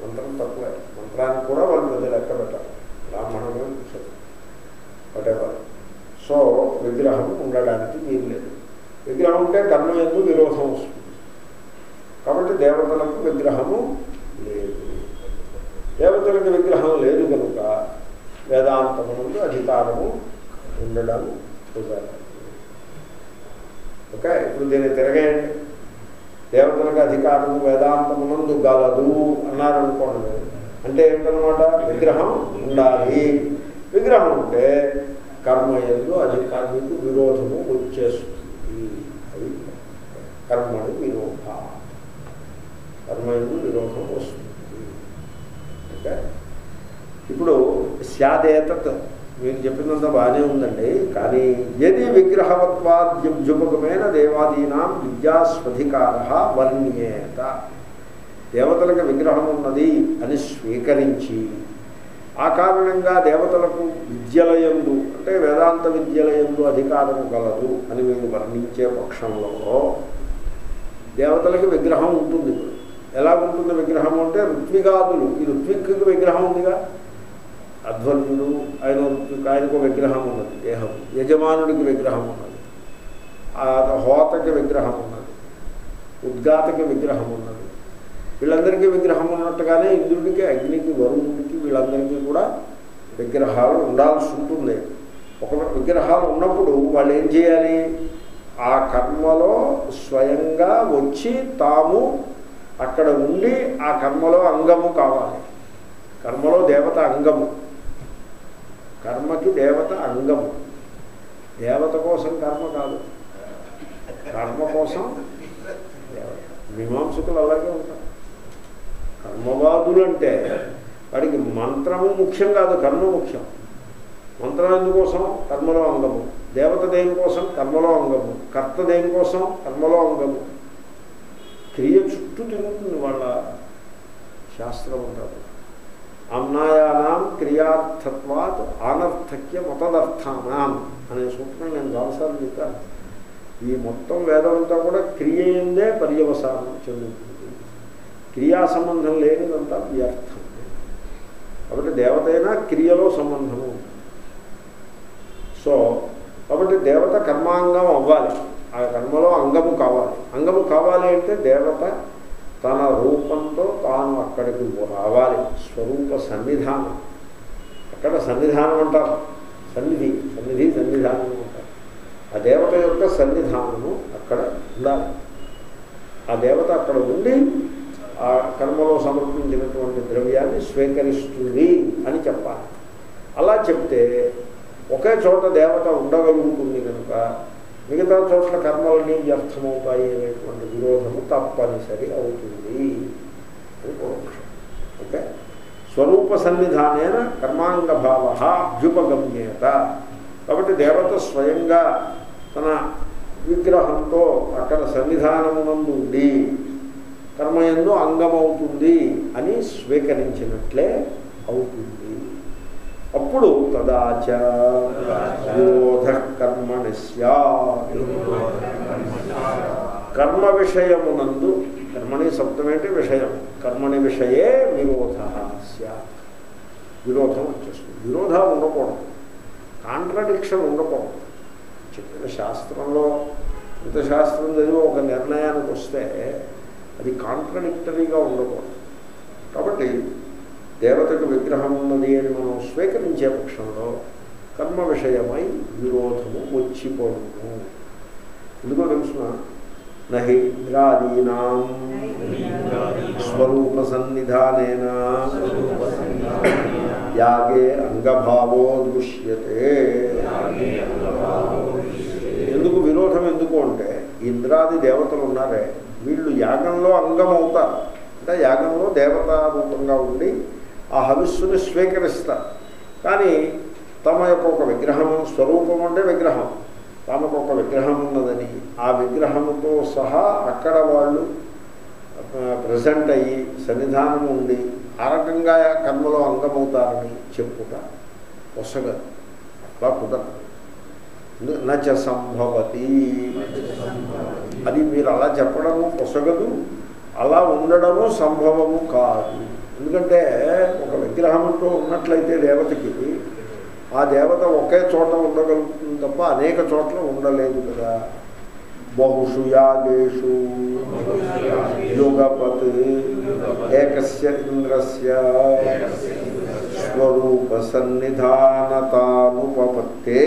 మంత్రం తక్కువే. మంత్రాన్ని కూడా వాళ్ళు మధ్య లెక్క పెట్టాలి బ్రాహ్మణమే ముఖ్యం. వాటెవర్ సో విగ్రహం ఉండడానికి వీలు లేదు. విగ్రహం ఉంటే కర్మ ఎందుకు విరోధం వస్తుంది. కాబట్టి దేవతలకు విగ్రహము లేదు. దేవతలకు విగ్రహం లేదు కనుక వేదాంతమునందు అధికారము ఉండడం కుదరదు. ఓకే? ఇప్పుడు దీన్ని తిరగేయండి. దేవతలకు అధికారము వేదాంతమునందు గలదు అన్నారనుకోండి. అంటే ఏంటనమాట విగ్రహం ఉండాలి. విగ్రహం ఉంటే కర్మ ఎందు అధికారులకు విరోధము వచ్చేస్తుంది అది కర్మని విరోధ. కర్మ ఎందు విరోధం వస్తుంది. ఓకే? ఇప్పుడు స్యాదేతత్ మీరు చెప్పినంత బాగానే ఉందండి. కానీ యది విగ్రహవత్వాద్యుపగమైన దేవాదీనాం విద్యాస్వధికార వర్ణ్యేత. దేవతలకు విగ్రహం ఉన్నది అని స్వీకరించి ఆ కారణంగా దేవతలకు విద్యలయందు అంటే వేదాంత విద్యలయందు అధికారము కలదు అని మేము వర్ణించే పక్షంలో దేవతలకి విగ్రహం ఉంటుంది ఎలా ఉంటుంది విగ్రహం అంటే ఋత్వికాదులు. ఈ ఋత్విక్కి విగ్రహం ఉందిగా? అధ్వర్యుడు ఆయన ఆయనకు విగ్రహం ఉన్నది దేహం. యజమానుడికి విగ్రహం ఉన్నది. ఆ హోతకి విగ్రహం ఉన్నది. ఉద్గాతకి విగ్రహం ఉన్నది. వీళ్ళందరికీ విగ్రహం ఉన్నట్టుగానే ఇంద్రుడికి అగ్నికి వరుణుడికి వీళ్ళందరికీ కూడా విగ్రహాలు ఉండాల్సి ఉంటుంది ఒక విగ్రహాలు ఉన్నప్పుడు వాళ్ళు ఏం చేయాలి? ఆ కర్మలో స్వయంగా వచ్చి తాము అక్కడ ఉండి ఆ కర్మలో అంగము కావాలి. కర్మలో దేవత అంగము. కర్మకి దేవత అంగము. దేవత కోసం కర్మ కాదు. కర్మ కోసం దేవత. మీమాంసకులు అలాగే ఉంటారు. కర్మవాదులు అంటే వాడికి మంత్రము ముఖ్యం కాదు కర్మ ముఖ్యం. మంత్రం ఎందుకోసం కర్మలో అంగము. దేవత దేనికోసం కర్మలో అంగము. కర్త దేనికోసం కర్మలో అంగము. క్రియ చుట్టూ తిరుగుతుంది వాళ్ళ శాస్త్రం ఉంటారు అమ్నాయానాం క్రియార్థత్వాత్ ఆనర్థక్య మతదర్థానాం అనే సూత్రం నేను చాలాసార్లు చెప్పాను. ఈ మొత్తం వేదమంతా కూడా క్రియ ఎందే పర్యవసానం చెందుతుంది. క్రియా సంబంధం లేనిదంతా వ్యర్థం. కాబట్టి దేవతైనా క్రియలో సంబంధము ఉంటుంది. సో కాబట్టి దేవత కర్మాంగం అవ్వాలి. ఆ కర్మలో అంగము కావాలి. అంగము కావాలి అంటే దేవత తన రూపంతో తాను అక్కడికి రావాలి. స్వరూప సన్నిధానం. అక్కడ సన్నిధానం అంటారు? సన్నిధి సన్నిధి సన్నిధానం అంటారు. ఆ దేవత యొక్క సన్నిధానము అక్కడ ఉండాలి. ఆ దేవత అక్కడ ఉండి ఆ కర్మలో సమర్పించినటువంటి ద్రవ్యాన్ని స్వీకరిస్తుంది అని చెప్పాలి. అలా చెప్తే ఒకే చోట దేవత ఉండగలుగుతుంది కనుక మిగతా చోట్ల కర్మలన్నీ వ్యర్థమవుతాయి అనేటువంటి విరోధము తప్పనిసరి అవుతుంది అని పూర్వపక్షం ఓకే? స్వరూప సన్నిధానేన కర్మాంగభావ అభ్యుపగమ్యేత కాబట్టి దేవత స్వయంగా తన విగ్రహంతో అక్కడ సన్నిధానమునందు ఉండి కర్మయందు అంగమవుతుంది అని స్వీకరించినట్లే అవుతుంది. అప్పుడు తదాచ. విరోధ కర్మణి కర్మ విషయమునందు కర్మణి సప్తమేంటి విషయం? కర్మణి విషయే విరోధ సత్ విరోధం వచ్చేస్తుంది. విరోధం ఉండకూడదు. కాంట్రడిక్షన్ ఉండకూడదు. చెప్పిన శాస్త్రంలో ఇంత శాస్త్రం చదివి ఒక నిర్ణయానికి వస్తే అది కాంట్రడిక్టరీగా ఉండకూడదు. కాబట్టి దేవతకు విగ్రహం ఉన్నది అని మనం స్వీకరించే పక్షంలో కర్మ విషయమై విరోధము వచ్చిపోవడము. ఎందుకో తెలుసిన? నహి ఇంద్రాదీనాం స్వరూప సన్నిధానేన యాగే అంగభావో దృశ్యతే. ఎందుకు విరోధం ఎందుకు అంటే ఇంద్రాది దేవతలు ఉన్నారే వీళ్ళు యాగంలో అంగం అవుతారు అంటే యాగంలో దేవతా రూపంగా ఉండి ఆ హవిస్సుని స్వీకరిస్తారు కానీ తమ యొక్క ఒక విగ్రహం స్వరూపం అంటే విగ్రహం. తమకు ఒక విగ్రహం ఉన్నదని ఆ విగ్రహంతో సహా అక్కడ వాళ్ళు ప్రజెంట్ అయ్యి సన్నిధానం ఉండి ఆ రకంగా కర్మలో అంగమవుతారని చెప్పుట పొసగదు. అట్లా కుదరదు. నచ సంభవతి. అది మీరు అలా చెప్పడము పొసగదు. అలా ఉండడము సంభవము కాదు. ఎందుకంటే ఒక విగ్రహం అంటూ ఉన్నట్లయితే దేవతకి ఆ దేవత ఒకే చోట ఉండగలుగుతుంది తప్ప అనేక చోట్ల ఉండలేదు కదా. బహుషు యాగేషు యుగపత్ ఏకస్య ఇంద్రస్య స్వరూప సన్నిధానతానుపత్తే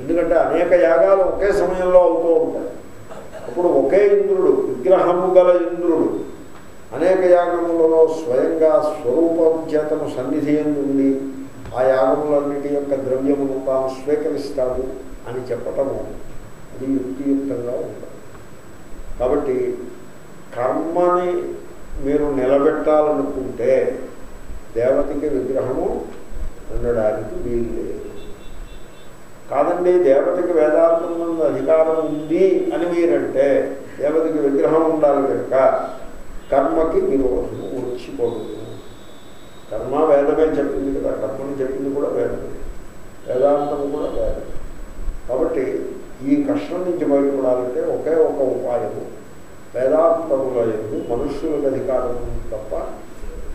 ఎందుకంటే అనేక యాగాలు ఒకే సమయంలో అవుతూ ఉంటాయి. ఇప్పుడు ఒకే ఇంద్రుడు విగ్రహము గల ఇంద్రుడు. అనేక యాగములలో స్వయంగా స్వరూపం చేతను సన్నిధి నుండి ఆ యాగములన్నిటి యొక్క ద్రవ్యమును తాను స్వీకరిస్తాడు అని చెప్పటము అది యుక్తియుక్తంగా ఉంటుంది. కాబట్టి కర్మని మీరు నిలబెట్టాలనుకుంటే దేవతకి విగ్రహము ఉండడానికి వీలు లేదు కాదండి దేవతకి వేదాంతం అధికారం ఉంది అని మీరంటే దేవతకి విగ్రహం ఉండాలి కనుక కర్మకి విరోధము వచ్చిపోతుంది. కర్మ వేదమే చెప్పింది కదా కర్మని చెప్పింది కూడా వేదమే. వేదాంతం కూడా వేదమే. కాబట్టి ఈ కష్టం నుంచి బయటపడాలంటే ఒకే ఒక ఉపాయము వేదాంతముల ఎందు మనుష్యులకు అధికారం ఉంది తప్ప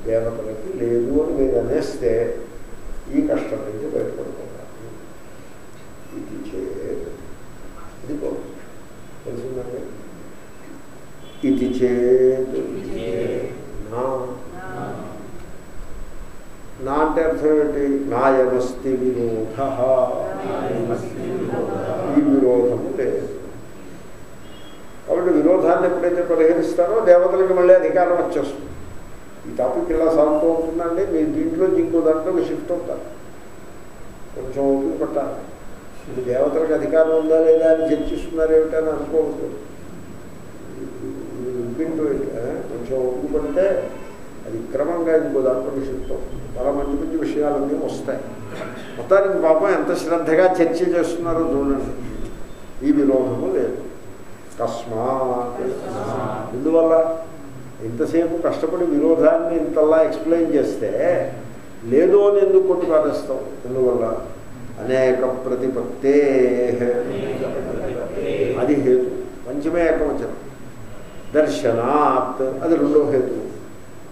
దేవతలకి లేదు అని మీరు అనేస్తే ఈ కష్టం నుంచి బయటపడుతున్నారు ఇది చే ఇది తెలిసిందండి ఇది చేత్ నా నా అంటే అర్థం ఏంటి నాయమస్తి విరోధ ఈ విరోధము లేదు కాబట్టి విరోధాన్ని ఎప్పుడైతే పరిహరిస్తారో దేవతలకు మళ్ళీ అధికారం వచ్చేస్తుంది ఈ టాపిక్ ఇలా సాగుతూ ఉంటుందండి మీరు దీంట్లో ఇంకో దాంట్లో షిఫ్ట్ అవుతారు కొంచెం ఓపిక పట్టాలి ఇది దేవతలకు అధికారం ఉందా లేదా అని చర్చిస్తున్నారు అని అనుకోవద్దు వింటూ కొంచెం ఒప్పుకుంటే అది క్రమంగా ఇంకో దాంట్లో విషయంతో చాలా మంచి మంచి విషయాలన్నీ వస్తాయి. మొత్తానికి పాపం ఎంత శ్రద్ధగా చర్చ చేస్తున్నారో చూడండి. ఈ విరోధము లేదు. కస్మాత్ ఎందువల్ల? ఇంతసేపు కష్టపడి విరోధాన్ని ఇంతలా ఎక్స్ప్లెయిన్ చేస్తే లేదు అని ఎందుకు కొట్టుకారేస్తాం ఎందువల్ల? అనేక ప్రతిపత్తే అది హేతు పంచమే ఏకవచనం. దర్శనాత్ అది రెండో హేతు.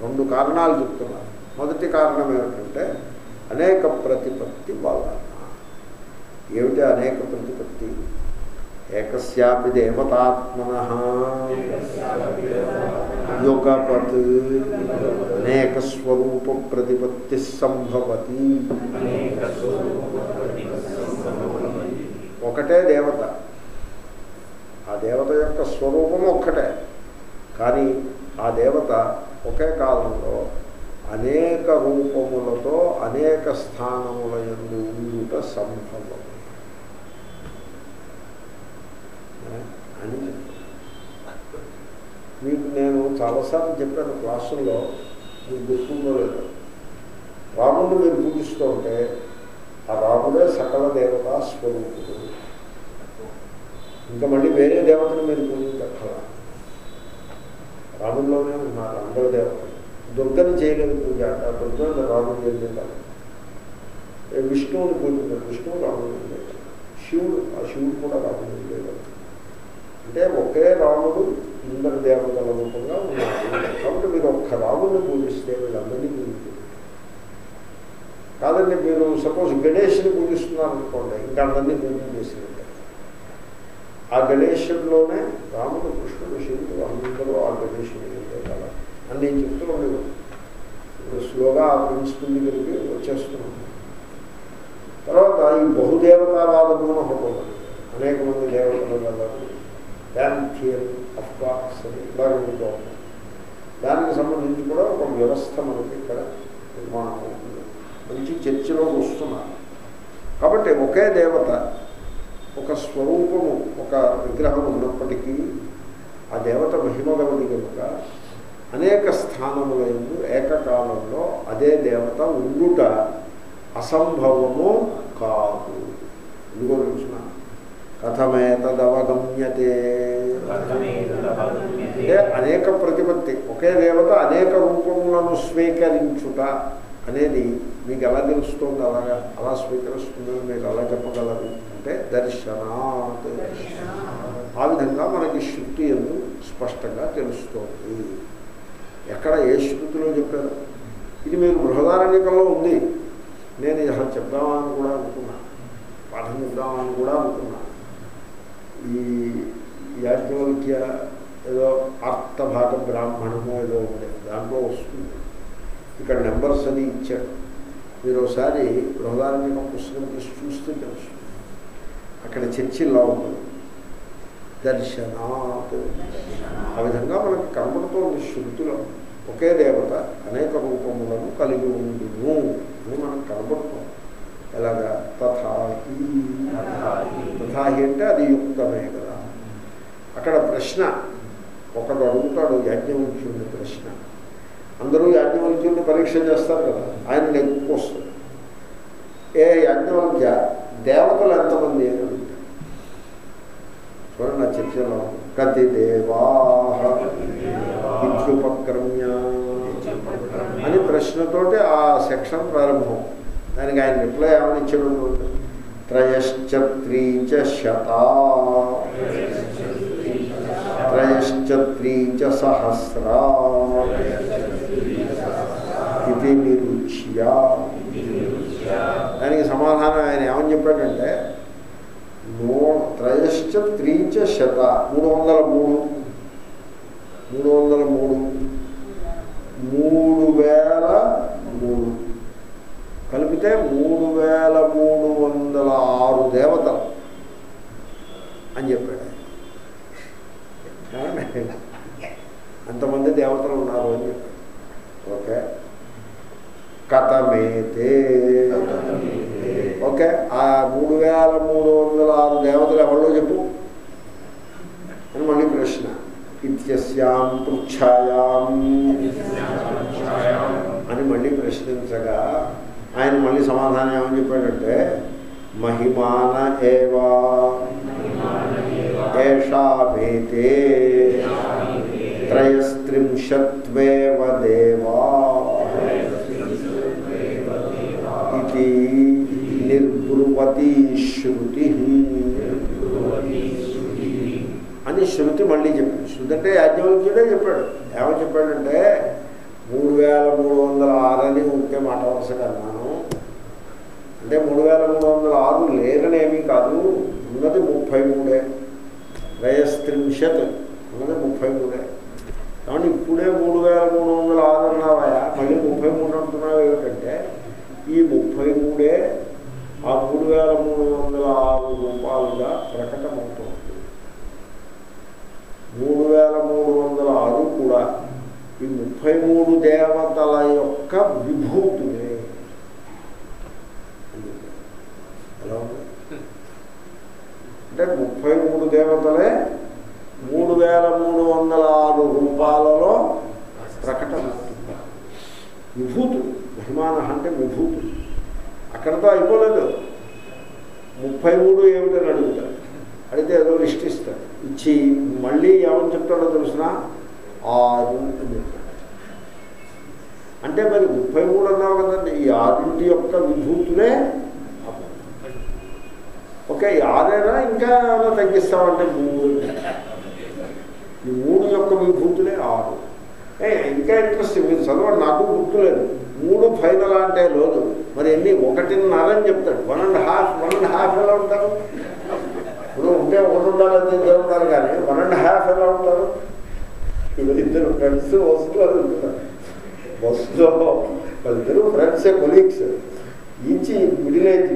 రెండు కారణాలు చెప్తున్నారు. మొదటి కారణం ఏమిటంటే అనేక ప్రతిపత్తి వలన. ఏమిటి అనేక ప్రతిపత్తి ఏకస్యాపి దేవతాత్మన. యుగపత్ అనేక స్వరూప ప్రతిపత్తి సంభవతి. ఒకటే దేవత. ఆ దేవత యొక్క స్వరూపం ఒక్కటే. కానీ ఆ దేవత ఒకే కాలంలో అనేక రూపములతో అనేక స్థానముల ఎందు ఉండుట సంభవం అని మీకు నేను చాలాసార్లు చెప్పాను క్లాసుల్లో మీకు గుర్తుందో లేదు రాముడు మీరు పూజిస్తూ ఉంటే ఆ రాముడే సకల దేవత స్వరూపుడు. ఇంకా మళ్ళీ వేరే దేవతను మీరు పూజించక్కల రాముడిలోనే ఉన్నారు అందరు దేవతలు. దుర్గని చేయలేదు పూజ ఆ దుర్గని రాముడు చేయలేదు. విష్ణువుని పూజించారు విష్ణువు రాముడు శివుడు ఆ శివుడు కూడా రాముడు చేయాలి అంటే ఒకే రాముడు ఇందరు దేవతల రూపంగా ఉన్నారు. కాబట్టి మీరు ఒక్క రాముని పూజిస్తే వీళ్ళందరినీ పూజించారు కాదండి మీరు సపోజ్ గణేష్ని పూజిస్తున్నారు అనుకోండి ఇంకా అందరినీ పూజ చేసినట్టే ఆ గణేశంలోనే రాముడు కృష్ణుడు శివుడు అందరూ ఆ గణేశుడు కదా అని నేను చెప్తున్నాను ఇప్పుడు స్లోగా ఆ ప్రిన్సిపల్ దగ్గరికి వచ్చేస్తున్నాను తర్వాత ఈ బహుదేవతావాదము అని ఒకటి అనేక మంది దేవతలు గలరు థియరీ అఫ్ గాడ్స్ అని ఇలా ఉంటూ ఉంటాం దానికి సంబంధించి కూడా ఒక వ్యవస్థ మనకి ఇక్కడ నిర్మాణం అవుతుంది మంచి చర్చలోకి వస్తున్నారు కాబట్టి ఒకే దేవత ఒక స్వరూపము ఒక విగ్రహం ఉన్నప్పటికీ ఆ దేవత మహిమగలది కనుక అనేక స్థానములందు ఏకకాలంలో అదే దేవత ఉండుట అసంభవము కాదు ఎందుకో తెలుసిన కథమేతదవగమ్యతే అంటే అనేక ప్రతిపత్తి ఒకే దేవత అనేక రూపములను స్వీకరించుట అనేది మీకు ఎలా తెలుస్తుంది అలాగా? అలా స్వీకరిస్తుందని మీరు ఎలా చెప్పగలరు? అంటే దర్శనాత్. ఆ విధంగా మనకి శృతి ఎందు స్పష్టంగా తెలుస్తోంది. ఎక్కడ ఏ శృతిలో చెప్పారు? ఇది మీరు బృహదారణ్యకంలో ఉంది. నేను ఇలా చెప్దామని కూడా అనుకున్నాను పాఠం చెప్దామని కూడా అనుకున్నాను ఈ యాజ్ఞవల్క్య ఏదో అర్థభాగ బ్రాహ్మణము ఏదో ఉంది దాంట్లో వస్తుంది. ఇక్కడ నెంబర్స్ అని ఇచ్చాడు. మీరు ఒకసారి బృహదారణ్యకం పుస్తకం తీసి చూస్తే తెలుస్తుంది. అక్కడ చర్చి ఇలా ఉంటుంది దర్శనాత్. ఆ విధంగా మనకి కనబడుతోంది శృతులు. ఒకే దేవత అనేక రూపములను కలిగి ఉండును అని మనకు కనబడుతుంది. ఎలాగా? తథాహి తథాహి అంటే అది యుక్తమే కదా. అక్కడ ప్రశ్న ఒకడు అడుగుతాడు యాజ్ఞవల్క్యుడిని ప్రశ్న. అందరూ యాజ్ఞవల్క్యుడిని పరీక్ష చేస్తారు కదా ఆయన వస్తుంది. ఏ యాజ్ఞవల్క్య దేవతలు ఎంతమంది అని అడుగుతాడు. చూడండి నా చర్చలో కతి దేవా విద్యుపక్రమ్య అని ప్రశ్నతోటి ఆ సెక్షన్ ప్రారంభం. దానికి ఆయన రిప్లై ఏమని ఇచ్చాడు? త్రయశ్చత్రీచ శత. త్రయశ్చత్రీచ సహస్ర. ఇది నిరుచ్య. దానికి సమాధానం ఆయన ఏమని చెప్పాడంటే నూ త్రయశ్చ త్రీచ శత. మూడు వందల మూడు. మూడు వందల మూడు. మూడు వేల మూడు. కలిపితే మూడు వేల మూడు వందల ఆరు దేవతలు అని చెప్పాడు? అంతమంది దేవతలు ఉన్నారు అని చెప్పాడు. ఓకే. కథమేతే. ఓకే. ఆ మూడు వేల మూడు వందల ఆరు దేవతలు ఎవరో చెప్పు? అని మళ్ళీ ప్రశ్న. ఇత్యస్యాం పృచ్ఛాయాం. అని మళ్ళీ ప్రశ్నించగా ఆయన మళ్ళీ సమాధానం ఏమని చెప్పాడంటే మహిమాన ఏవా. ఏషామేతే త్రయస్త్రింశత్వేవ దేవా. ఇది నిర్బ్రువతి శృతి. అని శృతి మళ్ళీ చెప్పాడు. శృతి అంటే యాజ్ఞవల్క్యుడే చెప్పాడు. ఏమని చెప్పాడంటే మూడు వేల మూడు వందల ఆరని ఉంటే మాట వరుసగా అన్నాను అంటే మూడు వేల మూడు వందల ఆరు లేరనేమీ కాదు ఉన్నది ముప్పై మూడే. త్రయస్త్రింశత్ ఉన్నది ముప్పై మూడే. కాబట్టి ఇప్పుడే మూడు వేల మూడు వందల ఆరు అన్నావాయా మళ్ళీ ముప్పై మూడు అంటున్నావు ఏమిటంటే ఈ ముప్పై మూడే ఆ మూడు వేల మూడు వందల ఆరు రూపాయలుగా ప్రకటమవుతుంది. మూడు వేల మూడు వందల ఆరు కూడా ఈ ముప్పై మూడు దేవతల యొక్క విభూతులే ఎలా ఉంది అంటే ముప్పై మూడు దేవతలే మూడు వేల మూడు వందల ఆరు రూపాయలలో ప్రకటన అవుతుంది విభూతులు మహిమాన అంటే విభూతులు అక్కడతో అయిపోలేదు ముప్పై మూడు ఏమిటని అడుగుతాడు అడిగితే ఏదో లిస్ట్ ఇస్తాడు ఇచ్చి మళ్ళీ ఏమని చెప్తాడో తెలిసిన ఆరు అని చెప్తాడు అంటే మరి ముప్పై మూడు అన్నావు కదండి ఈ ఆరింటి యొక్క విభూతులే ఆరు. ఓకే ఈ ఆరేనా ఇంకా ఏమైనా తగ్గిస్తామంటే మూడు. ఈ మూడు యొక్క విభూతులే ఆరు. ఏ ఇంకా ఇంట్రెస్టింగ్ మీరు చదవండి నాకు గుర్తులేదు మూడు ఫైనల్ అంటే లోదు. మరి ఎన్ని? ఒకటిన్నరని చెప్తాడు. One and half one and half ఎలా ఉంటారు? ఇప్పుడు ఉంటే ఒకటి ఉండాలని జరుగుతారు కానీ వన్ అండ్ హాఫ్ ఎలా ఉంటారు? ఇద్దరు ఫ్రెండ్స్ వస్తువులు వెళ్తున్నారు బస్సులో వాళ్ళిద్దరు ఫ్రెండ్సే కొలీగ్స్ ఈచి మిడిల్ ఏజ్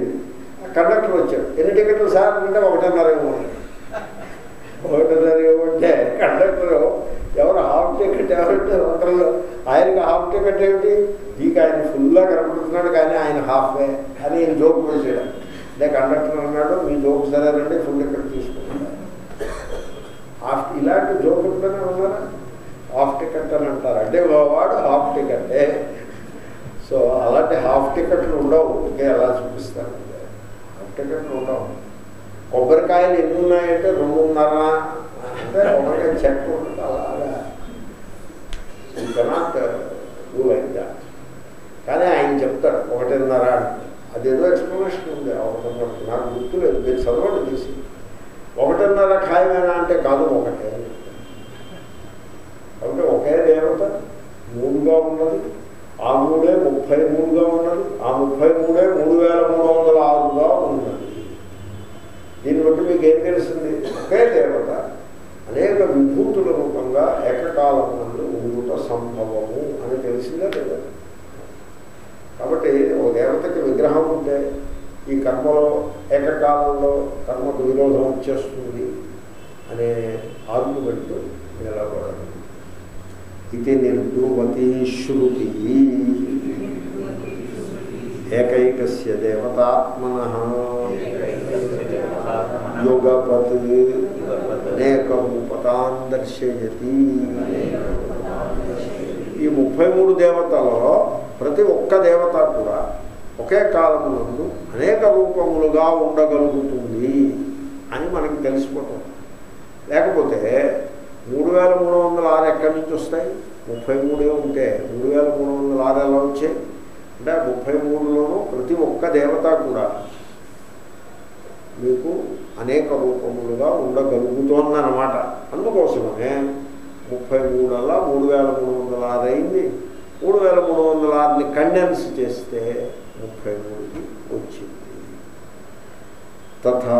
కండక్టర్ వచ్చాడు. ఎన్ని టికెట్లు సార్? అంటే ఒకటిన్నర ఇవ్వండి ఒకటిన్నర ఇవ్వంటే కండక్టర్ ఎవరు హాఫ్ టికెట్ ఎవరంటే ఒకళ్ళు ఆయనకి హాఫ్ టికెట్ ఏమిటి? దీనికి ఆయన ఫుల్గా కనపడుతున్నాడు కానీ ఆయన హాఫ్. వే అని ఈయన జోక్ వేసాడు అంటే కండక్టర్ అన్నాడు మీ జోక్ సరేనండి ఫుల్ టికెట్ తీసుకుంటున్నాడు హాఫ్ ఇలాంటి జోక్ ఉంటేనే ఉన్నారా హాఫ్ టికెట్ అని అంటారు. అంటే వాడు హాఫ్ టికెటే. సో అలాంటి హాఫ్ టికెట్లు ఉండవు. ఇంకే ఎలా చూపిస్తారు. హాఫ్ టికెట్లు ఉండవు. కొబ్బరికాయలు ఎన్ని ఉన్నాయంటే రెండున్నర. అంటే కొబ్బరికాయ చెట్టు ఉంటుంది అలాగా. కానీ ఆయన చెప్తాడు ఒకటిన్నర అదేదో ఎక్స్ప్లెనేషన్ ఉంది నాకు గుర్తు లేదు మీరు చదవండి తీసి ఒకటిన్నర ఖాయమేనా అంటే కాదు ఒకటే. కాబట్టి ఒకే దేవత మూడుగా ఉన్నది. ఆ మూడే ముప్పై మూడుగా ఉన్నది ఆ ముప్పై మూడే మూడు వేల మూడు వందల ఆరుగా ఉన్నది. దీన్ని బట్టి మీకు ఏం తెలుస్తుంది? ఒకే దేవత అనేక విభూతుల రూపంగా ఏకకాలంలో ఉండుట సంభవము అని తెలిసిందా లేదా కాబట్టి ఒక దేవతకి విగ్రహం ఉంటే ఈ కర్మలో ఏకకాలంలో కర్మకు విరోధం వచ్చేస్తుంది అనే ఆర్గ్యుమెంట్ నిలబడదు. ఇది నిర్దువతి శృతి. ఏకైకస్య దేవతాత్మన. యుగపత్ అనేకరూపతాన్ దర్శయతి ఈ ముప్పై మూడు దేవతలలో ప్రతి ఒక్క దేవత కూడా ఒకే కాలమునందు అనేక రూపములుగా ఉండగలుగుతుంది అని మనకి తెలిసిపోతుంది లేకపోతే మూడు వేల మూడు వందల ఆరు ఎక్కడి నుంచి వస్తాయి? ముప్పై మూడే ఉంటే మూడు వేల మూడు వందల ఆరు ఎలా వచ్చాయి? అంటే ముప్పై మూడులోనూ ప్రతి ఒక్క దేవత కూడా మీకు అనేక రూపములుగా ఉండగలుగుతోందన్నమాట. అందుకోసమే ముప్పై మూడల్లా మూడు వేల మూడు వందల ఆరు అయింది మూడు వేల మూడు వందల ఆరుని కండెన్స్ చేస్తే ముప్పై మూడుకి వచ్చింది. తథా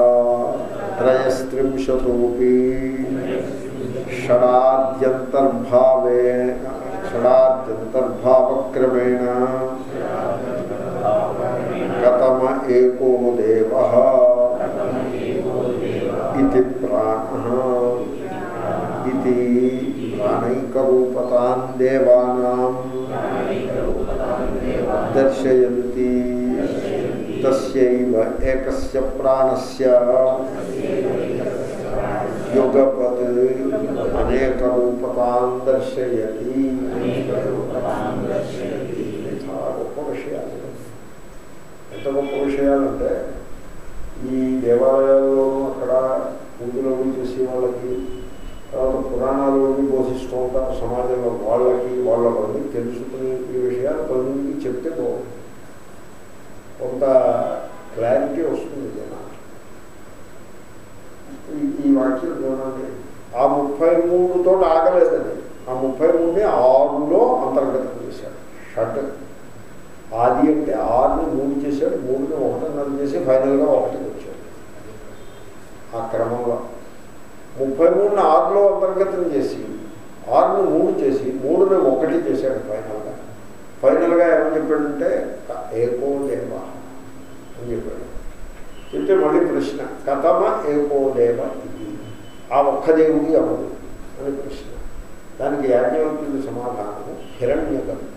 షడాద్యంతర్భావే షడాద్యంతర్భావక్రమేణ కథమ ఏకో దేవ ఇది ప్రాణ ఇది ప్రాణైకరూపతాన్ దేవానాం దర్శయంతి తస్యైవ ఏకస్య ప్రాణస్య యుగపత్ అనేక రూపతాన్ దర్శయతి చాలా గొప్ప విషయాలు ఎంత గొప్ప విషయాలంటే ఈ దేవాలయాల్లోనూ అక్కడ పూజలు చేసే వాళ్ళకి తర్వాత పురాణాలు బోధిస్తూ ఉంటారు సమాజంలో వాళ్ళకి వాళ్ళకి తెలుసుకునే ఈ విషయాలు కొంతమందికి చెప్తే బాగుంది కొంత క్లారిటీ వస్తుంది జనాలు. ఈ- ఈ వాక్యం చూడండి. ఆ ముప్పై మూడుతో ఆగలేదండి. ఆ ముప్పై మూడుని ఆరులో అంతర్గతం చేశాడు. షట్ ఆది అంటే ఆరుని మూడు చేశాడు మూడుని ఒకటిన్నర చేసి ఫైనల్గా ఒకటికి వచ్చాడు. ఆ క్రమంలో ముప్పై మూడుని ఆరులో అంతర్గతం చేసి ఆరుని మూడు చేసి మూడుని ఒకటి చేశాడు ఫైనల్గా. ఫైనల్గా ఏమని చెప్పాడంటే ఏకో దేవ అని చెప్పాడు. చెప్తే మళ్ళీ ప్రశ్న కథమ ఏకో దేవ ఇది. ఆ ఒక్క దేవుడి ఎవరు? అని ప్రశ్న. దానికి యాజ్ఞవల్క్యుడి సమాధానము హిరణ్య గర్భుడు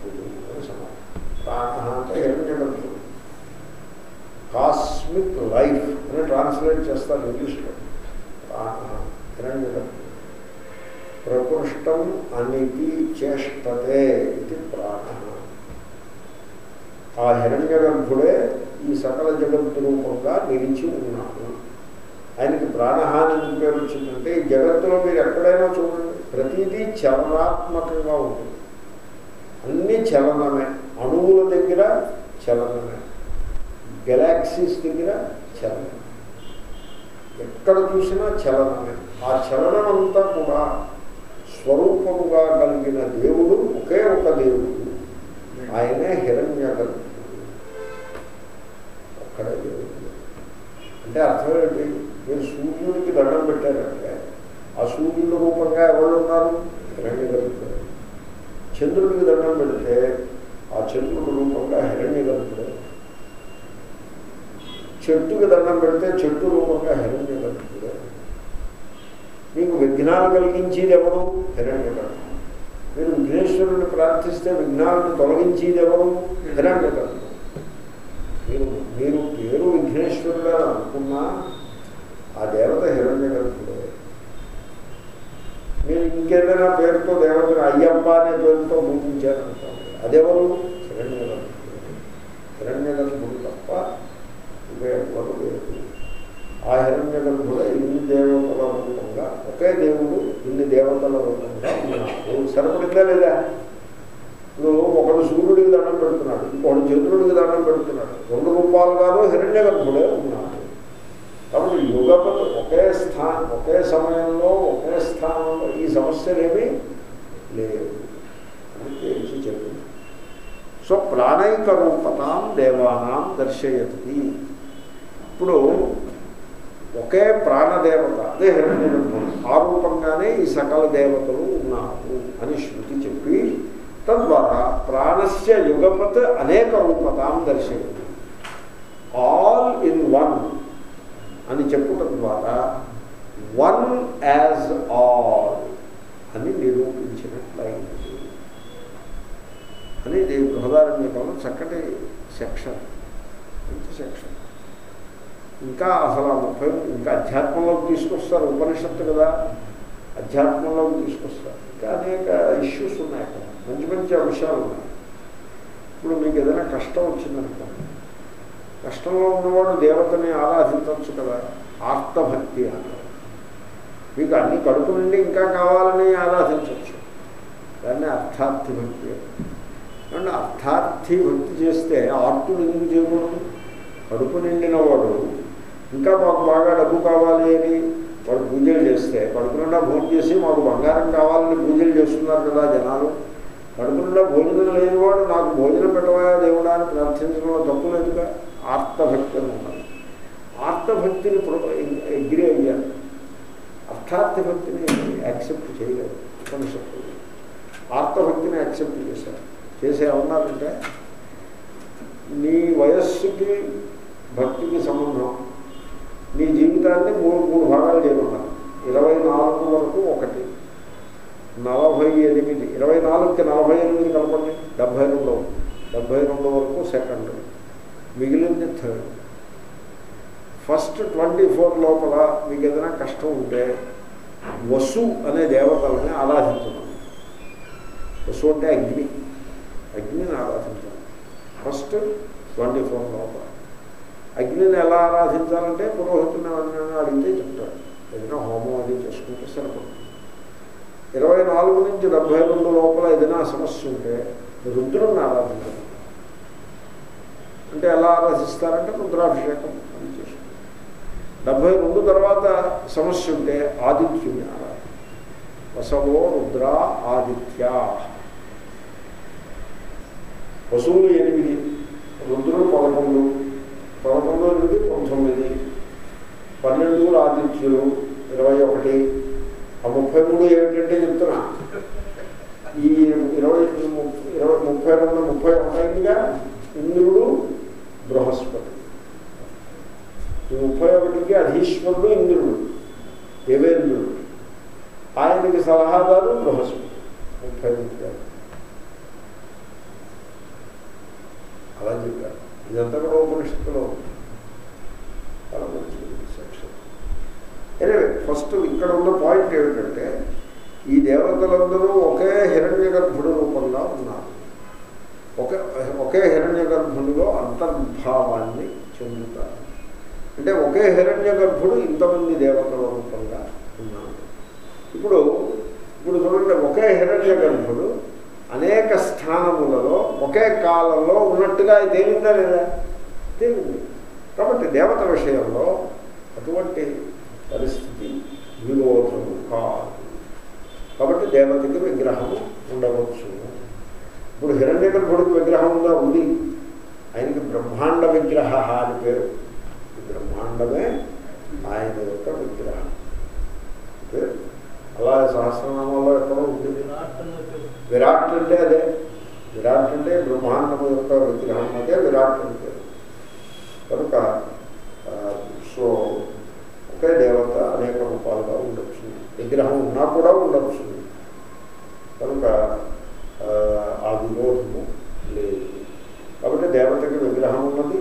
చక్కటి సెక్షన్ మంచి సెక్షన్ ఇంకా అసలు ఆ ముప్పై ఇంకా అధ్యాత్మంలోకి తీసుకొస్తారు ఉపనిషత్తు కదా. అధ్యాత్మంలోకి తీసుకొస్తారు. ఇంకా అనేక ఇష్యూస్ ఉన్నాయి అక్కడ. మంచి మంచి అంశాలు ఉన్నాయి. ఇప్పుడు మీకు ఏదైనా కష్టం వచ్చిందనుకోండి కష్టంలో ఉన్నవాడు దేవతని ఆరాధించవచ్చు కదా. ఆర్తభక్తి అంటారు మీకు అన్ని కడుపు నుండి ఇంకా కావాలని ఆరాధించవచ్చు. దాన్ని అర్థార్థి భక్తి అండి అర్థార్థి భక్తి చేస్తే ఆర్తుడు ఎందుకు చేయకూడదు? కడుపు నిండిన వాడు. ఇంకా మాకు బాగా డబ్బు కావాలి అని వాడు పూజలు చేస్తే కడుపు నిండా భోజనం చేసి మాకు బంగారం కావాలని పూజలు చేస్తున్నారు కదా జనాలు. కడుపు నిండా భోజనం లేనివాడు నాకు భోజనం పెట్టవా దేవుడా అని ప్రార్థించడంలో తప్పు లేదుగా? ఆర్తభక్తి అని ఉన్నారు. ఆర్తభక్తిని ఎగ్రీ అయ్యాను అర్థార్థ భక్తిని యాక్సెప్ట్ చేయలేదు. ఉపనిషత్తులు. ఆర్తభక్తిని యాక్సెప్ట్ చేశారు. చేసే ఏమన్నారంటే నీ వయస్సుకి భక్తికి సంబంధం. నీ జీవితాన్ని మూడు మూడు భాగాలు చేయమన్నారు. ఇరవై నాలుగు వరకు ఒకటి నలభై ఎనిమిది. ఇరవై నాలుగుకి నలభై ఎనిమిది కలపండి. డెబ్భై రెండు డెబ్భై రెండు వరకు సెకండ్ మిగిలింది థర్డ్ ఫస్ట్ ట్వంటీ ఫోర్ లోపల మీకు ఏదైనా కష్టం ఉంటే వసు అనే దేవతలని ఆరాధించడం. వసు అంటే అగ్ని. అగ్నిని ఆరాధించాలి. ఫస్ట్ ట్వంటీ ఫోర్ లోపల. అగ్నిని ఎలా ఆరాధించాలంటే పురోహితుని ఎవరినైనా అడిగితే చెప్తాడు. ఏదైనా హోమం అది చేసుకుంటే సరిపడుతుంది ఇరవై నాలుగు నుంచి డెబ్బై రెండు లోపల ఏదైనా సమస్య ఉంటే రుద్రుని ఆరాధించాలి అంటే ఎలా ఆరాధిస్తారంటే రుద్రాభిషేకం అని చేసుకుంటారు డెబ్బై రెండు తర్వాత సమస్య ఉంటే ఆదిత్యుని ఆరాధన. వసవో రుద్ర ఆదిత్య. పశువులు ఎనిమిది రుద్రుడు పదకొండు పదకొండు ఎనిమిది పంతొమ్మిది పన్నెండు ఆదిత్యులు ఇరవై ఒకటి ఆ ముప్పై మూడు ఏమిటంటే చెప్తున్నా. ఈ ఇరవై ఇరవై ముప్పై రెండు ముప్పై ఒకటిగా ఇంద్రుడు బృహస్పతి. ఈ ముప్పై ఒకటికి అధీశ్వరుడు ఇంద్రుడు దేవేంద్రుడు. ఆయనకి సలహాదారు బృహస్పతి. ముప్పై ముప్పై అలా చెప్పారు. ఇదంతా కూడా ఉపనిషత్తులో చాలా మంచి సెక్షన్ ఎనివే ఫస్ట్ ఇక్కడ ఉన్న పాయింట్ ఏమిటంటే ఈ దేవతలందరూ ఒకే హిరణ్య గర్భుడు రూపంగా ఉన్నారు. ఒకే ఒకే హిరణ్య గర్భుడిలో అంతర్భావాన్ని చెందుతారు. అంటే ఒకే హిరణ్య గర్భుడు ఇంతమంది దేవతల రూపంగా ఉన్నాడు ఇప్పుడు ఇప్పుడు చూడండి ఒకే హిరణ్య గర్భుడు అనేక స్థానములలో ఒకే కాలంలో ఉన్నట్టుగా తేలిందా లేదా? తేలింది కాబట్టి దేవత విషయంలో అటువంటి పరిస్థితి విరోధము కాదు. కాబట్టి దేవతకి విగ్రహము ఉండవచ్చు. ఇప్పుడు హిరణ్య గర్భుడికి విగ్రహం ఉందా. ఉంది ఆయనకి బ్రహ్మాండ విగ్రహ అని పేరు. బ్రహ్మాండమే ఆయన యొక్క విగ్రహం. పేరు అలా సహస్రనామాల్లో ఎక్కడో ఉంటుంది విరాట్ అంటే అదే విరాట్ అంటే బ్రహ్మాండము యొక్క విగ్రహం అదే విరాట్ అని పేరు కనుక సో ఒకే దేవత అనేక రూపాలుగా ఉండొచ్చు విగ్రహం ఉన్నా కూడా ఉండొచ్చు కనుక ఆ విరోధము లేదు కాబట్టి దేవతకి విగ్రహం ఉన్నది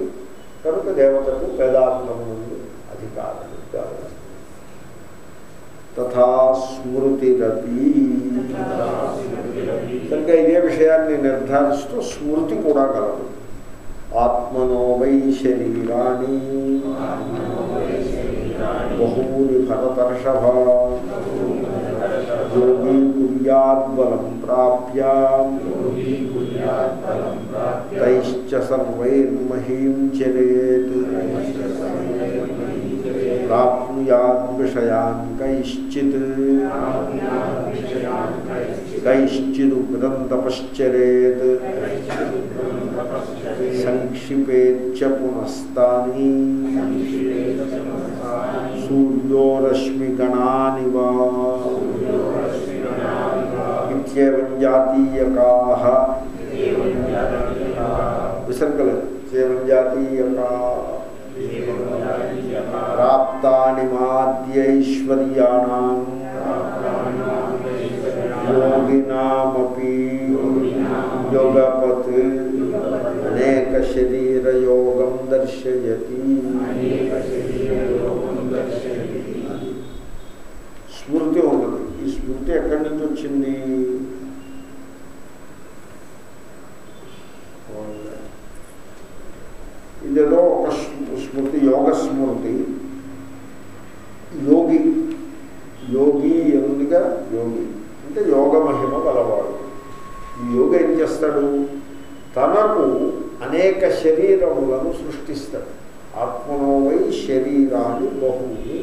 కనుక దేవతకు వేదాంతం నుండి అధికారం కాదు తథా స్మృతిరపి కనుక ఇదే విషయాన్ని నిర్ధారిస్తూ స్మృతి కూడా కలదు ఆత్మనో వై శరీరాణి బహూని భరతర్షభ యోగి కుర్యాద్బలం ప్రాప్య తైశ్చ సర్వైర్మహీం చరేత్ प्राप्नुयाद्विषयान् कैश्चित् कैश्चिदुपदं तपश्चरेत् सङ्क्षिपेच्च पुनस्तानि इत्येवं जातीयकाः विसर्गल एवं जातीयकाः ప్రాప్తాని మాద్యైశ్వర్యాణం యోగినామపి యోగపత్ శరీరయోగం దర్శయతి స్మృతి ఉన్నది ఈ స్మృతి ఎక్కడి నుంచి వచ్చింది ఇదేదో ఒక స్మృ- స్మృతి యోగ స్మృతి యోగి యోగి ఎందుగా యోగి అంటే యోగ మహిమ గలవాడు ఈ యోగి ఏం చేస్తాడు తనకు అనేక శరీరములను సృష్టిస్తాడు ఆత్మనోవై శరీరాలు బహుని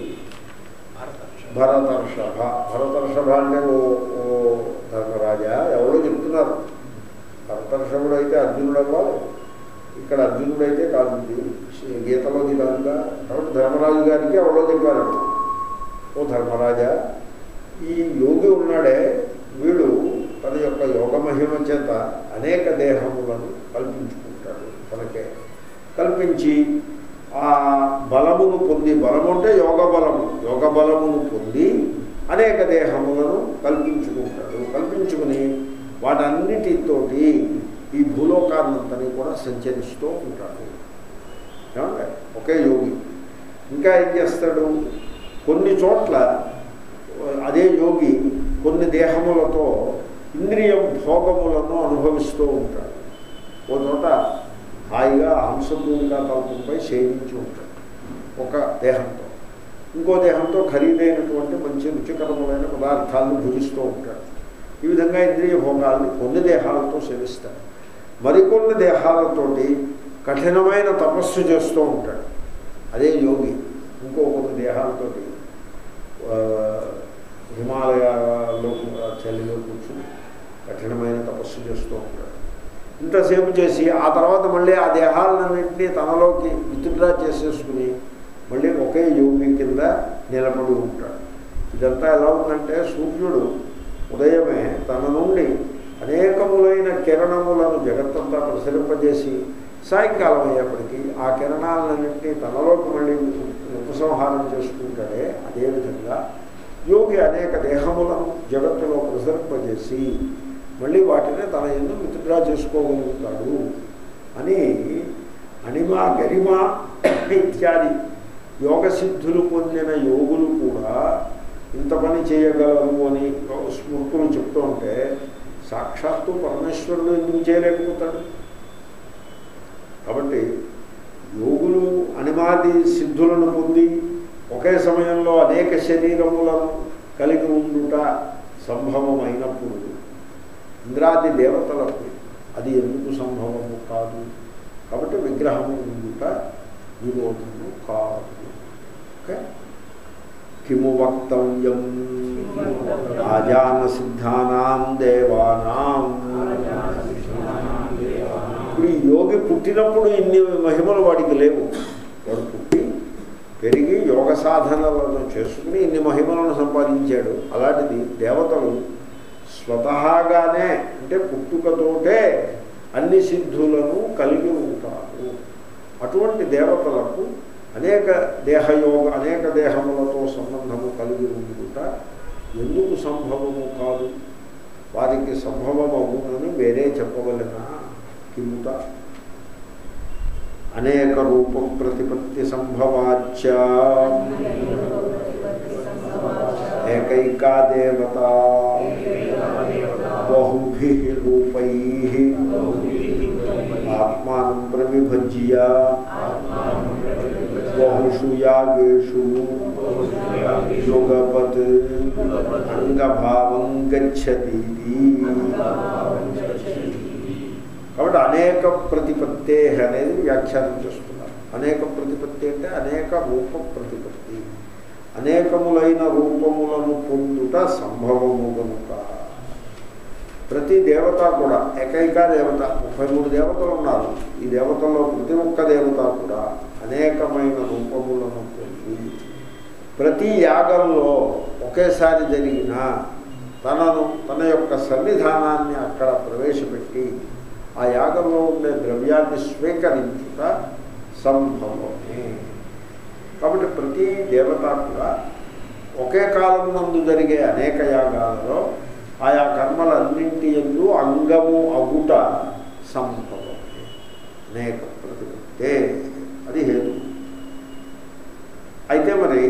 భరతర్షభ భరతర్షభ అంటే ఓ ఓ ధర్మరాజా ఎవరో చెప్తున్నారు భరతర్షభుడు అయితే అర్జునుడు అవ్వాలి ఇక్కడ అర్జునుడైతే కాదు ఇది. గీతలోది కాదుగా కాబట్టి ధర్మరాజు గారికి ఎవరో చెప్పారు ఓ ధర్మరాజా ఈ యోగి ఉన్నాడే వీడు తన యొక్క యోగ మహిమ చేత అనేక దేహములను కల్పించుకుంటాడు తనకే కల్పించి ఆ బలమును పొంది బలము అంటే యోగ బలము యోగ బలమును పొంది అనేక దేహములను కల్పించుకుంటాడు కల్పించుకుని వాటన్నిటితోటి ఈ భూలోకాన్నంతని కూడా సంచరిస్తూ ఉంటాడు ఏమంటే ఒకే యోగి ఇంకా ఏం చేస్తాడు కొన్ని చోట్ల అదే యోగి కొన్ని దేహములతో ఇంద్రియ భోగములను అనుభవిస్తూ ఉంటాడు ఓ చోట హాయిగా హంసభూమిగా తలపంపై సేవించి ఉంటాడు ఒక దేహంతో ఇంకో దేహంతో ఖరీదైనటువంటి మంచి రుచికరములైన పదార్థాలను భుజిస్తూ ఉంటాడు ఈ విధంగా ఇంద్రియ భోగాల్ని కొన్ని దేహాలతో సేవిస్తాడు మరికొన్ని దేహాలతోటి కఠినమైన తపస్సు చేస్తూ ఉంటాడు. అదే యోగి ఇంకో కొన్ని దేహాలతోటి హిమాలయాల్లో చలిలో కూర్చుని కఠినమైన తపస్సు చేస్తూ ఉంటాడు. ఇంతసేపు చేసి ఆ తర్వాత మళ్ళీ ఆ దేహాలన్నింటినీ తనలోకి విత్డ్రా చేసేసుకుని మళ్ళీ ఒకే యోగి కింద నిలబడి ఉంటాడు. ఇదంతా ఎలా ఉందంటే సూర్యుడు ఉదయమే తన నుండి అనేకములైన కిరణములను జగత్తంతా ప్రసరింపజేసి సాయంకాలం అయ్యేప్పటికీ ఆ కిరణాలన్నింటినీ తనలోకి మళ్ళీ ఉపసంహారం చేసుకుంటాడే అదేవిధంగా యోగి అనేక దేహములను జగత్తులో ప్రసరింపజేసి మళ్ళీ వాటిని తన ఎందుకు విత్డ్రా చేసుకోగలుగుతాడు అని అనిమా గరిమా ఇత్యాది యోగ సిద్ధులు పొందిన యోగులు కూడా ఇంత పని చేయగలరు అని స్మృతులు చెప్తూ ఉంటే సాక్షాత్తు పరమేశ్వరుడు ఎందుకు చేయలేకపోతాడు? కాబట్టి యోగులు అనిమాది సిద్ధులను పొంది ఒకే సమయంలో అనేక శరీరములను కలిగి ఉండుట సంభవమైనప్పుడు ఇంద్రాది దేవతలకు అది ఎందుకు సంభవము కాదు? కాబట్టి విగ్రహము ఉండుట విరోధము కాదు. ఓకే? కిము వక్తవ్యం ఆజాన సిద్ధానాం దేవానాం ఇప్పుడు ఈ యోగి పుట్టినప్పుడు ఇన్ని మహిమలు వాడికి లేవు. వాడు పుట్టి పెరిగి యోగ సాధనలను చేసుకుని ఇన్ని మహిమలను సంపాదించాడు. అలాంటిది దేవతలు స్వతహాగానే అంటే పుట్టుకతోటే అన్ని సిద్ధులను కలిగి ఉంటారు. అటువంటి దేవతలకు అనేక దేహయోగ అనేక దేహములతో సంబంధము కలిగి ఉండుట ఎందుకు సంభవము కాదు? వారికి సంభవమవునని వేరే చెప్పవలన? కిముత. అనేక రూప ప్రతిపత్తి సంభవాచ ఏకైకా దేవత బహుభి రూపై. ఆత్మానం ప్రవిభజ్య. బహుషు యాగేషు యుగపత్ అంగభావం గచ్చతి కాబట్టి అనేక ప్రతిపత్తే అనేది వ్యాఖ్యానం చేస్తున్నారు. అనేక ప్రతిపత్తి అంటే అనేక రూప ప్రతిపత్తి అనేకములైన రూపములను పొందుట సంభవము కనుక ప్రతి దేవత కూడా ఏకైక దేవత ముప్పై మూడు దేవతలు ఉన్నారు. ఈ దేవతల్లో ప్రతి ఒక్క దేవత కూడా అనేకమైన రూపములను పొంది ప్రతి యాగంలో ఒకేసారి జరిగిన తనను తన యొక్క సన్నిధానాన్ని అక్కడ ప్రవేశపెట్టి ఆ యాగంలో ఉండే ద్రవ్యాన్ని స్వీకరించుట సంభవమే. కాబట్టి ప్రతి దేవత కూడా ఒకే కాలం నందు జరిగే అనేక యాగాలలో ఆయా కర్మలన్నింటి ఎందు అంగము అగుట సంభవమే అనేక ప్రతిపత్తే. అది హేతు. అయితే మరి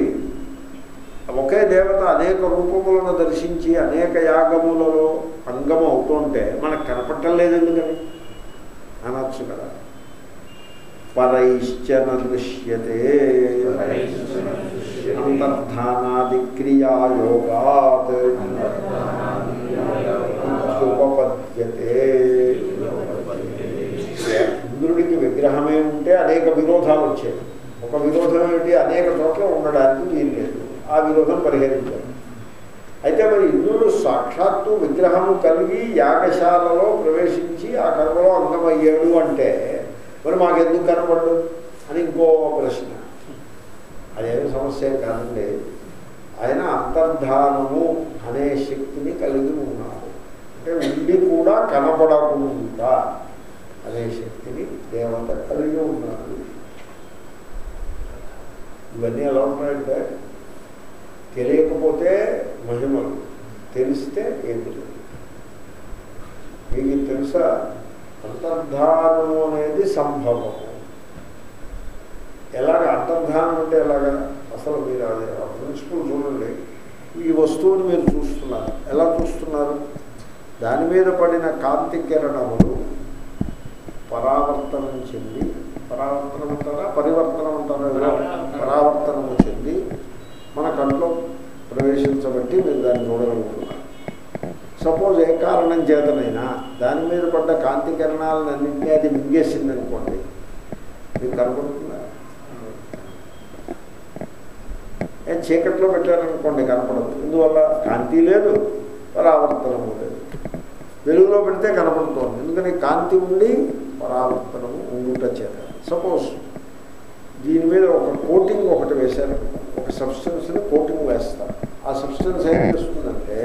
ఒకే దేవత అనేక రూపములను దర్శించి అనేక యాగములలో అంగం అవుతుంటే మనకు కనపడటం లేదు ఎందుకని అనొచ్చు కదా. పరైశ్చన దృశ్యతే అంతర్ధానాది క్రియాయోగాత్. విద్యతే ఇంద్రుడికి విగ్రహమే ఉంటే అనేక విరోధాలు వచ్చాయి ఒక విరోధం ఏమిటి? అనేక చోట్ల ఉండడానికి వీలు లేదు. ఆ విరోధం పరిహరించారు అయితే మరి ఇంద్రుడు సాక్షాత్తు విగ్రహము కలిగి యాగశాలలో ప్రవేశించి ఆ కర్మలో అంగమయ్యాడు అంటే మరి మాకెందుకు కనపడ్డు అని ఇంకో ప్రశ్న. అదేమి సమస్య కాదండి. ఆయన అంతర్ధానము అనే శక్తిని కలిగి ఉన్నాడు. అంటే ఉండి కూడా కనపడకుండా అనే శక్తిని దేవత కలిగి ఉన్నారు ఇవన్నీ ఎలా ఉన్నాయంటే తెలియకపోతే మహిమలు తెలిస్తే ఏమి మీకు తెలుసా? అంతర్ధానము అనేది సంభవము ఎలాగ? అంతర్ధానం అంటే ఎలాగా? అసలు మీరు అదే ప్రిన్సిపల్ చూడండి. ఈ వస్తువుని మీరు చూస్తున్నారు. ఎలా చూస్తున్నారు? దాని మీద పడిన కాంతి కిరణములు పరావర్తనం చెంది పరావర్తనం అంటారా? పరివర్తనం అంటారా పరావర్తనము చెంది మన కంట్లో ప్రవేశించబట్టి మీరు దాన్ని చూడగలుగుతున్నారు. సపోజ్ ఏ కారణం చేతనైనా దాని మీద పడ్డ కాంతి కిరణాలను అన్నింటినీ అది మింగేసింది అనుకోండి మీకు కనపడుతుందా చీకట్లో పెట్టారనుకోండి కనపడదు. ఎందువల్ల? కాంతి లేదు. పరావర్తనము లేదు వెలుగులో పెడితే కనపడుతోంది. ఎందుకని కాంతి ఉండి పరావర్తనము ఉండుట చేత. సపోజ్ దీని మీద ఒక కోటింగ్ ఒకటి వేశారు. ఒక సబ్స్టెన్స్ని కోటింగ్ వేస్తారు. ఆ సబ్స్టెన్స్ ఏం చేస్తుందంటే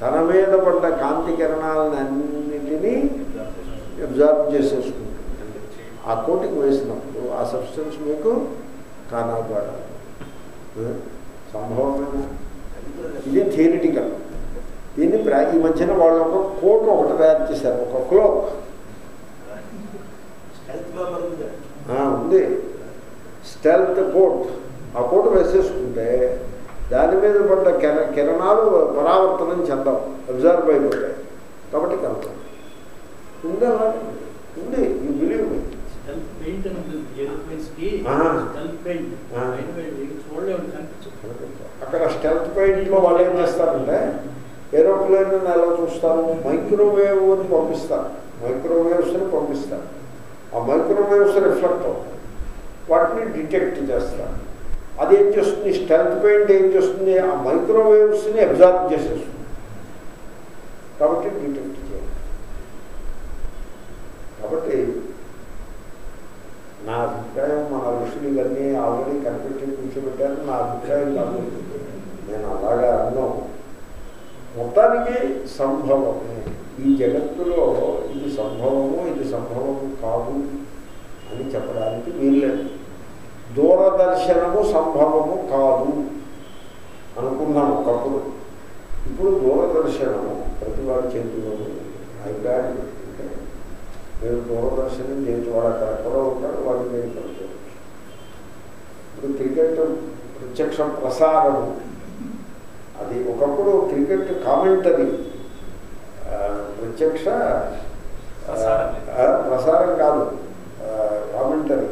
తన మీద పడ్డ కాంతి కిరణాలను అన్నింటినీ అబ్జర్వ్ చేసేసుకుంటుంది ఆ కోటింగ్ వేసినప్పుడు ఆ సబ్స్టెన్స్ మీకు కానబడాలి సంభవమైన? ఇది థియరిటికల్ దీన్ని ఈ మధ్యన వాళ్ళు ఒక కోట్ ఒకటి తయారు చేశారు ఒక క్లోక్. ఉంది స్టెల్త్ కోట్. ఆ కోట్ వేసేసుకుంటే దాని మీద పడ్డ కిర కిరణాలు పరావర్తనం చెందవు. అబ్జర్వ్ అయిపోతాయి. కాబట్టి కలుగుతాయి ఉంది అలాగే ఉంది. యూ బిలీవ్ మీ అక్కడ స్టెల్త్ పెయింట్లో వాళ్ళు ఏం చేస్తారంటే ఏరోప్లేన్ ఎలా చూస్తాను మైక్రోవేవ్ అని పంపిస్తాను మైక్రోవేవ్స్ని పంపిస్తాను ఆ మైక్రోవేవ్స్ రిఫ్లెక్ట్ అవుతాయి. వాటిని డిటెక్ట్ చేస్తాను అది ఏం చేస్తుంది? స్టెల్త్ పెయింట్ ఏం చేస్తుంది? ఆ మైక్రోవేవ్స్ని అబ్జార్బ్ చేసేస్తుంది. కాబట్టి డిటెక్ట్ చేయాలి. కాబట్టి నా అభిప్రాయం మన ఋషులు ఇవన్నీ ఆల్రెడీ కనిపెట్టి కూర్చోబెట్టారు. నా అభిప్రాయం కాదు. నేను అలాగా అన్నాను మొత్తానికి సంభవమే. ఈ జగత్తులో ఇది సంభవము ఇది సంభవము కాదు అని చెప్పడానికి వీల్లేదు. దూరదర్శనము సంభవము కాదు అనుకున్నాను ఒకప్పుడు. ఇప్పుడు దూరదర్శనము ప్రతి వాడి చేతిలో అభిప్రాయం మీరు దూరదర్శనం చేసి వాడు అక్కడ ఎక్కడో ఉంటాడు వాడిని మీరు ఇప్పుడు క్రికెట్ ప్రత్యక్ష ప్రసారము అది ఒకప్పుడు క్రికెట్ కామెంటరీ ప్రత్యక్ష ప్రసారం. కాదు కామెంటరీ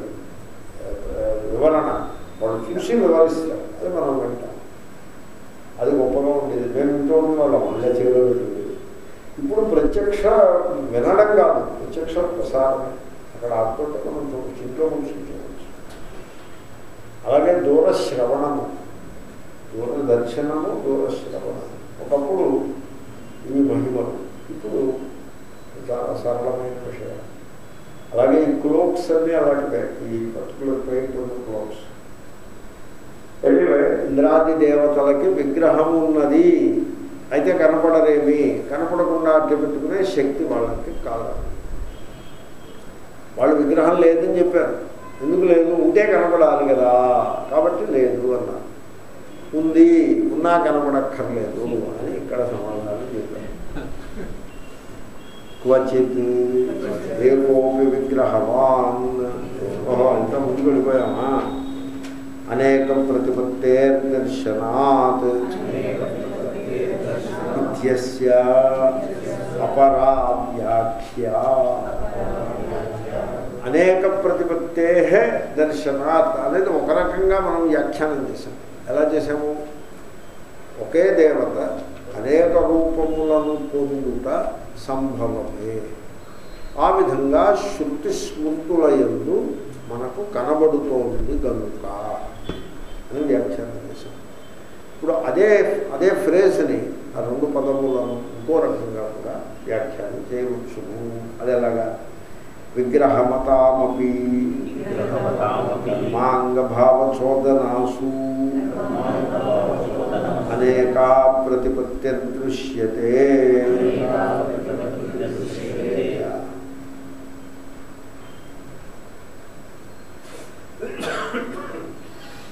వివరణ. వాళ్ళు చూసి వివరిస్తారు. అది మనం వింటాం. అది గొప్పగా ఉండేది. మేము వింటూ ఉన్న వాళ్ళం మళ్ళీ పెట్టింది. ఇప్పుడు ప్రత్యక్ష వినడం కాదు. ప్రత్యక్ష ప్రసారం. అక్కడ ఆడుకుంటే మనం కూర్చొని చూడవచ్చు అలాగే దూర శ్రవణము దూర దర్శనము దూర శ్రవణము ఒకప్పుడు ఇవి మహిమలు. ఇప్పుడు చాలా సరళమైన విషయాలు. అలాగే ఈ క్లోక్స్ అన్నీ అలాంటివే. ఈ పర్టికులర్ పెయింట్ ఉన్న క్లోక్స్. ఎనివే ఇంద్రాది దేవతలకి విగ్రహం ఉన్నది. అయితే కనపడరేమి? కనపడకుండా అడ్డు పెట్టుకునే శక్తి వాళ్ళకి కాదు. వాళ్ళు విగ్రహం లేదని చెప్పారు. ఎందుకు లేదు? ఉంటే కనపడాలి కదా. కాబట్టి లేదు అన్నారు. ఉంది ఉన్నా కనపడక్కర్లేదు అని ఇక్కడ సమాధానం చెప్పారు క్వచిత్ ఏకోపి విగ్రహవాన్ ఓహో ఇంకా ముందుకు వెళ్ళిపోయామా అనేక ప్రతిపత్తేర్దర్శనాత్ ఇత్యస్య అపరా వ్యాఖ్య అనేక ప్రతిపత్తే దర్శనాత్ అనేది ఒక రకంగా మనం వ్యాఖ్యానం చేసాం ఎలా చేసాము ఒకే దేవత అనేక రూపములను పొందుట సంభవమే. ఆ విధంగా శృతి స్మృతుల యందు మనకు కనబడుతోంది కనుక అని వ్యాఖ్యానం చేశాం ఇప్పుడు అదే అదే ఫ్రేజ్ని ఆ రెండు పదములను ఇంకో రకంగా కూడా వ్యాఖ్యానం చేయవచ్చును. అది ఎలాగా? విగ్రహమతామపి మాంగభావచోదనాసు అనేకా ప్రతిపత్తిర్దృశ్యతే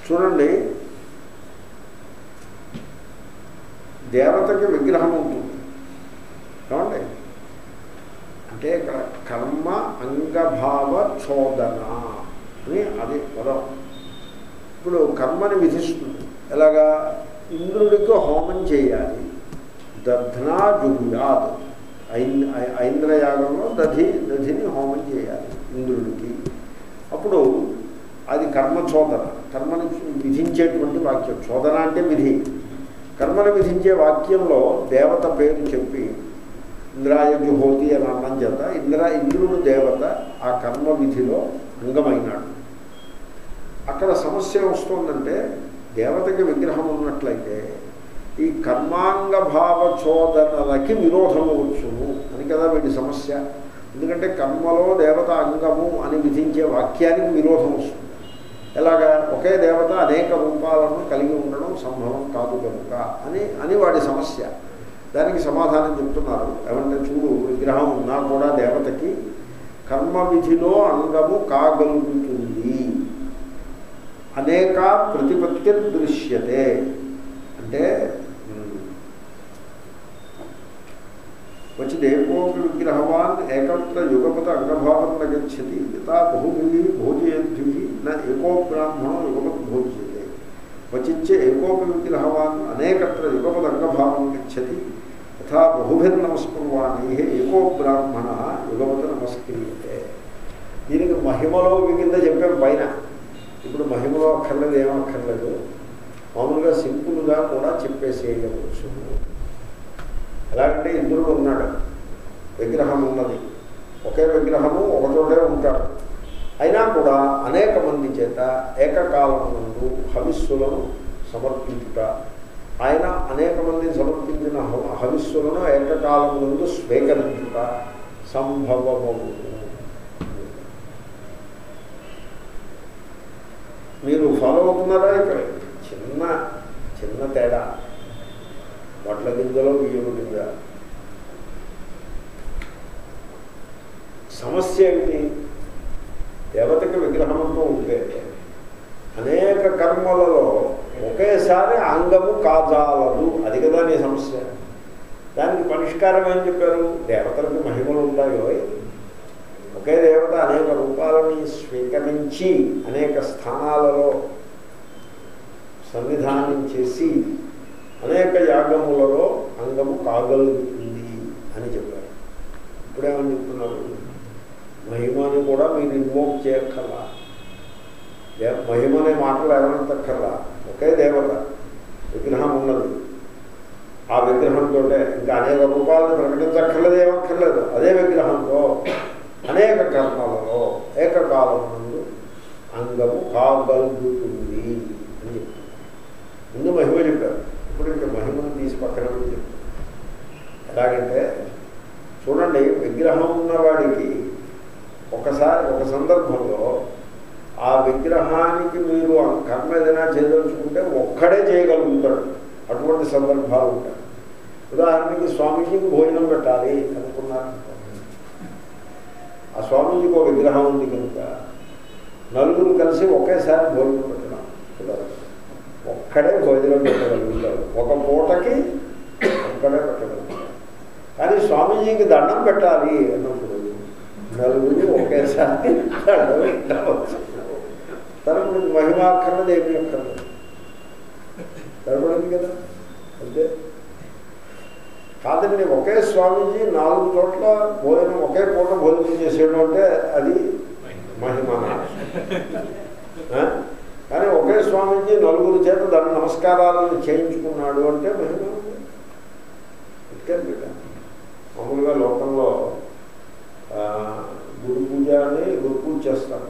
చూడండి దేవతకి విగ్రహం ఉంటుంది. ఏమండి అంటే ఇక్కడ కర్మ అంగభావ చోదన అని అది పదం. ఇప్పుడు కర్మని విధిస్తుంది. ఎలాగా? ఇంద్రుడికి హోమం చేయాలి. దధ్నా జుగుయాత్ ఐంద్రయాగంలో దధి దధిని హోమం చేయాలి ఇంద్రుడికి. అప్పుడు అది కర్మ చోదన కర్మని విధించేటువంటి వాక్యం. చోదన అంటే విధి. కర్మను విధించే వాక్యంలో దేవత పేరు చెప్పి ఇంద్రాయ జుహోతి అని అన్నం చేత ఇంద్ర ఇంద్రుడు దేవత ఆ కర్మ విధిలో అంగమైనాడు. అక్కడ సమస్య వస్తుందంటే దేవతకి విగ్రహం ఉన్నట్లయితే ఈ కర్మాంగ భావ చోదనలకి విరోధము వచ్చును. అని కదా వీటి సమస్య. ఎందుకంటే కర్మలో దేవత అంగము అని విధించే వాక్యానికి విరోధం వస్తుంది. ఎలాగా? ఒకే దేవత అనేక రూపాలను కలిగి ఉండడం సంభవం కాదు కనుక అని అని వాడి సమస్య. దానికి సమాధానం చెప్తున్నారు. ఏమంటే చూడు విగ్రహం ఉన్నా కూడా దేవతకి కర్మ విధిలో అంగము కాగలుగుతుంది. అనేక ప్రతిపత్తి దృశ్యతే. అంటే వచ్చి దేవోపి విగ్రహవాన్ ఏకత్ర యుగపత అంగభావం నగచ్చతి. యథా బహుభి భోజయద్భి నా ఏకో బ్రాహ్మణో యుగపత్ భోజ్యతే. క్వచిచ్చ ఏకోపి విగ్రహవాన్ అనేకత్ర యుగపద అంగభావం గచ్చతి యథా బహుభిర్నమస్కుర్వాణి ఏకో బ్రాహ్మణ యుగవత నమస్క్రియతే దీనికి మహిమలో కింద చెప్పాం పైన. ఇప్పుడు మహిమలో అక్కర్లేదు ఏమక్కర్లేదు. మామూలుగా సింపుల్గా కూడా చెప్పేసేయవచ్చు. ఎలాగంటే ఇంద్రుడు ఉన్నాడు. విగ్రహం ఉన్నది. ఒకే విగ్రహము ఒకచోటే ఉంటాడు. అయినా కూడా అనేక మంది చేత ఏకకాలమునందు హవిస్సులను సమర్పించుట ఆయన అనేక మంది సమర్పించిన హవిస్సులను ఏకకాలం ముందు స్వీకరించుట సంభవము. మీరు ఫాలో అవుతున్నారా ఇక్కడ? చిన్న చిన్న తేడా. వడ్ల గింజలో బియ్యము గింజ. సమస్య ఏమిటి? దేవతకి విగ్రహంతో ఉంటే అనేక కర్మలలో ఒకేసారి అంగము కాజాలదు. అది కదా నీ సమస్య. దానికి పరిష్కారం ఏం చెప్పారు? దేవతలకు మహిమలు ఉంటాయో ఒకే దేవత అనేక రూపాలని స్వీకరించి అనేక స్థానాలలో సన్నిధానం చేసి అనేక యాగములలో అంగము కాగలుగుతుంది అని చెప్పారు. ఇప్పుడేమని చెప్తున్నారు? మహిమని కూడా మీరు ఇన్వోక్ చేయక్కర్లా. దే- మహిమ అనే మాటలు ఎవరంతక్కర్లా ఒకే దేవత. విగ్రహం ఉన్నది. ఆ విగ్రహంతో ఇంకా అనేక రూపాలను ప్రకటించక్కర్లేదు ఏమక్కర్లేదు. అదే విగ్రహంతో అనేక కర్మలలో ఏకకాలం ముందు అంగము కాగలుగుతుంది అని చెప్తున్నారు ముందు మహిమ చెప్పారు. ఇప్పుడు ఇంకా మహిమను తీసి పక్కన పెట్టి ఎలాగంటే చూడండి విగ్రహం ఉన్నవాడికి ఒకసారి ఒక సందర్భంలో ఆ విగ్రహానికి మీరు కర్మ ఏదైనా చేయదలుచుకుంటే ఒక్కడే చేయగలుగుతాడు. అటువంటి సందర్భాలు ఉంటాయి. ఉదాహరణకి స్వామీజీకి భోజనం పెట్టాలి అనుకున్నారు. ఆ స్వామీజీకి ఒక విగ్రహం ఉంది కనుక నలుగురు కలిసి ఒకేసారి భోజనం పెట్టడం. ఒక్కడే భోజనం పెట్టగలుగుతాడు. ఒక పూటకి ఒక్కడే పెట్టగలుగుతాడు. కానీ స్వామీజీకి దండం పెట్టాలి అన్నప్పుడు నలుగురు ఒకేసారి దండం పెట్టవచ్చు. తరపుడు మహిమ అక్కర్లేదు ఏమీ అక్కర్లేదు తరపడింది కదా? అంతే కాదండి ఒకే స్వామీజీ నాలుగు చోట్ల భోజనం ఒకే పూట భోజనం చేసేయడం అంటే అది మహిమ. కానీ ఒకే స్వామీజీ నలుగురు చేత దాని నమస్కారాలను చేయించుకున్నాడు అంటే మహిమ మామూలుగా లోకంలో గురు పూజ అని గురు పూజ చేస్తాను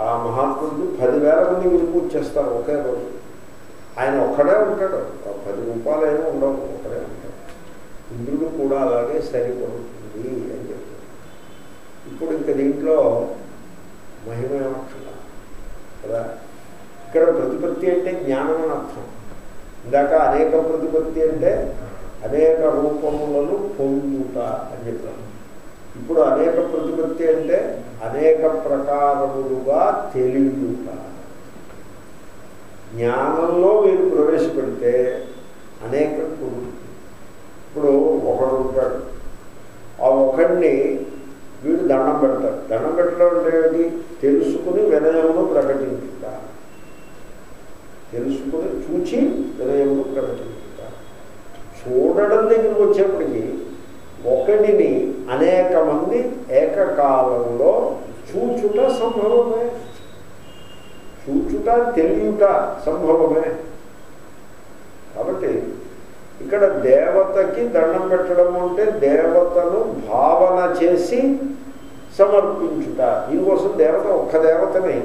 ఆ మహాత్ముడు పదివేల మంది గురు చేస్తారు ఒకే రోజు. ఆయన ఒక్కడే ఉంటాడు. ఆ పది రూపాయలు అయినా ఉండవు ఒక్కడే ఉంటాడు. ఇంద్రుడు కూడా అలాగే సరిపడుతుంది అని చెప్తారు ఇప్పుడు ఇంక దీంట్లో మహిమ కదా? ఇక్కడ ప్రతిపత్తి అంటే జ్ఞానం అని అర్థం. ఇందాక అనేక ప్రతిపత్తి అంటే అనేక రూపములను పొందుట అని చెప్పాను ఇప్పుడు అనేక ప్రతిపత్తి అంటే అనేక ప్రకారములుగా తెలియట జ్ఞానంలో మీరు ప్రవేశపెడితే అనేక కుదురుతుంది ఇప్పుడు ఒకడు ఉంటాడు. ఆ ఒకడిని వీడు దండం పెడతాడు. దండం పెట్టడం అంటే ఏంటి? తెలుసుకుని వినయమును ప్రకటించుట. తెలుసుకుని చూచి వినయమును ప్రకటించుట. చూడడం దగ్గరికి వచ్చేప్పటికీ ఒకటిని అనేక మంది ఏకకాలంలో చూచుట సంభవమే. చూచుట తెలియట సంభవమే. కాబట్టి ఇక్కడ దేవతకి దండం పెట్టడం అంటే దేవతను భావన చేసి సమర్పించుట. దీనికోసం దేవత ఒక్క దేవతని.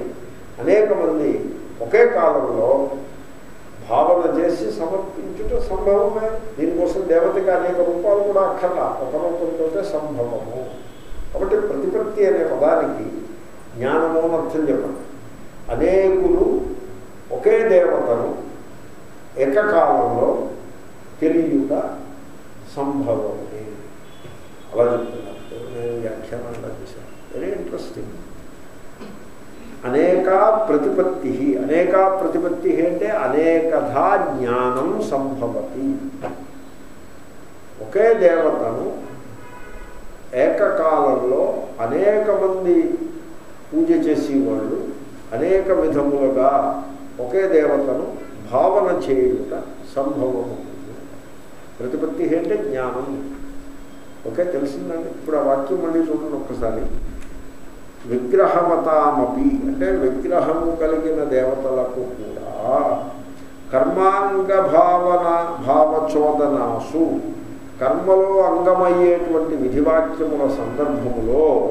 అనేక మంది ఒకే కాలంలో భావన చేసి సమర్పించుట సంభవమే. దీనికోసం దేవతకి అనేక రూపాలు కూడా అక్కర్లా. ఒక రూపంతో సంభవము. కాబట్టి ప్రతిపత్తి అనే పదానికి జ్ఞానము అని అర్థం చెప్పండి. అనేకులు ఒకే దేవతను ఏకకాలంలో తెలియట సంభవమే. అలా చెప్తున్నారు. నేను వ్యాఖ్యానం చేశాను. వెరీ ఇంట్రెస్టింగ్ అనేక ప్రతిపత్తి అనేక ప్రతిపత్తి అంటే అనేకధా జ్ఞానం సంభవతి. ఒకే దేవతను ఏకకాలంలో అనేక మంది పూజ చేసేవాళ్ళు అనేక విధములుగా ఒకే దేవతను భావన చేయుట సంభవము ప్రతిపత్తి అంటే జ్ఞానం. ఓకే తెలిసిందండి? ఇప్పుడు ఆ వాక్యం మళ్ళీ చూడండి ఒక్కసారి. విగ్రహవతామపి అంటే విగ్రహము కలిగిన దేవతలకు కూడా కర్మాంగ భావన భావచోదనాసు. కర్మలో అంగమయ్యేటువంటి విధివాక్యముల సందర్భములో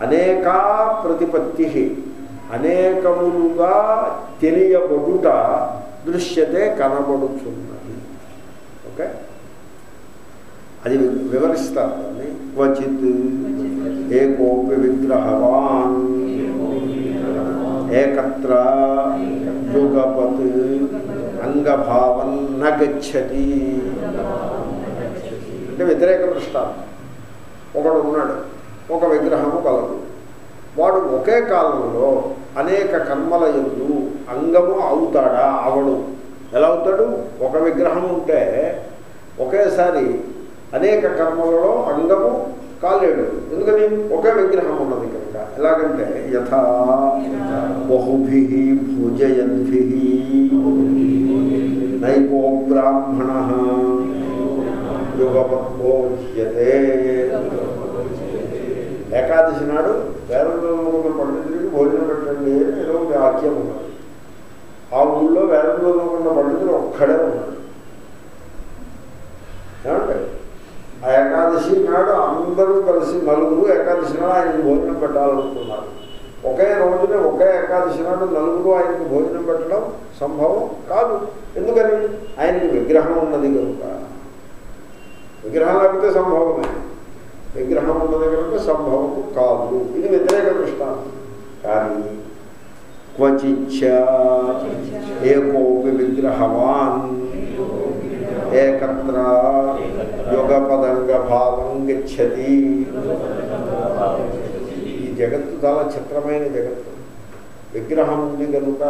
అనేకా ప్రతిపత్తి అనేకములుగా తెలియబడుట దృశ్యతే కనబడుచున్నది. ఓకే? అది వివరిస్తారు దాన్ని. క్వచిత్. ఏకోపి విగ్రహవాన్ ఏకత్ర యుగపత్ అంగభావం నగచ్చతి అంటే వ్యతిరేక దృష్టాంతం ఒకడు ఉన్నాడు ఒక విగ్రహము కలదు. వాడు ఒకే కాలంలో అనేక కర్మల ఎందు అంగము అవుతాడా? అవడు. ఎలా అవుతాడు? ఒక విగ్రహం ఉంటే ఒకేసారి అనేక కర్మలలో అంగము కాలేడు. ఎందుకని? ఒకే విగ్రహం ఉన్నది కనుక ఎలాగంటే యథా బహుభి భుజయద్భి నైకో బ్రాహ్మణ యుగపద్భోజ్యతే. ఏకాదశి నాడు వేదంలో ఉన్న పండితుడికి భోజనం పెట్టండి అని ఏదో ఒక వాక్యం ఉన్నది. ఆ ఊళ్ళో వేదంలో ఉన్న పండితుడు ఒక్కడే ఉన్నాడు. ఏమంటే ఆ ఏకాదశి నాడు అందరూ కలిసి నలుగురు ఏకాదశి నాడు ఆయనకు భోజనం పెట్టాలనుకున్నారు. ఒకే రోజున ఒకే ఏకాదశి నాడు నలుగురు ఆయనకు భోజనం పెట్టడం సంభవం కాదు. ఎందుకని? ఆయనకి విగ్రహం ఉన్నది కనుక. విగ్రహం లేకపోతే సంభవమే. విగ్రహం ఉన్నది కనుక సంభవము కాదు. ఇది వ్యతిరేక దృష్టాంతం. కానీ క్వచిచ్చ ఏకోపి విగ్రహవాన్? ఏకత్ర యుగపదంగ భావం గచ్చతి ఈ జగత్తు చాలా చిత్రమైన జగత్తు. విగ్రహం ఉంది కనుక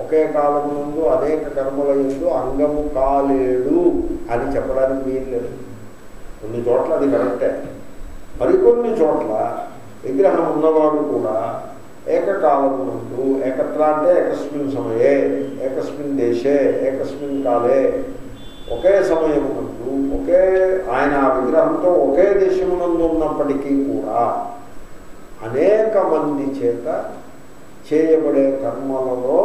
ఒకే కాలం ముందు అనేక కర్మల ఎందు అంగము కాలేడు అని చెప్పడానికి వీలు లేదు. కొన్ని చోట్ల అది కరెక్టే. మరికొన్ని చోట్ల విగ్రహం ఉన్నవాడు కూడా ఏకకాలమునందు ఏకత్ర అంటే ఏకస్మిన్ సమయే ఏకస్మిన్ దేశే ఏకస్మిన్ కాలే ఒకే సమయమునందు ఒకే ఆయన ఆ విగ్రహంతో ఒకే దేశమునందు ఉన్నప్పటికీ కూడా అనేక మంది చేత చేయబడే కర్మలలో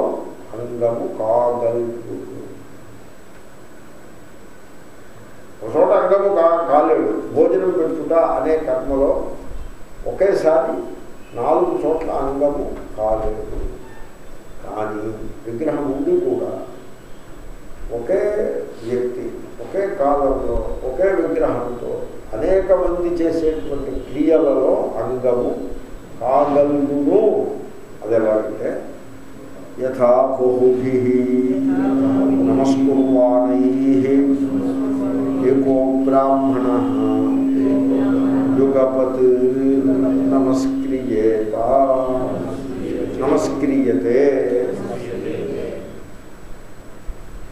అంగము కాగలుగుతుంది ఒక చోట అంగము కా కాలేడు. భోజనం పెట్టుట అనే కర్మలో ఒకేసారి నాలుగు చోట్ల అంగము కాలేదు. కానీ విగ్రహం ఉండి కూడా ఒకే వ్యక్తి ఒకే కాలంలో ఒకే విగ్రహంతో అనేక మంది చేసేటువంటి క్రియలలో అంగము కాగలుగును. అది ఎలాగంటే యథా బహుభి నమస్కుర్వాణై ఏకో బ్రాహ్మణ యుగపత్ నమస్క్రియేత నమస్క్రియతే.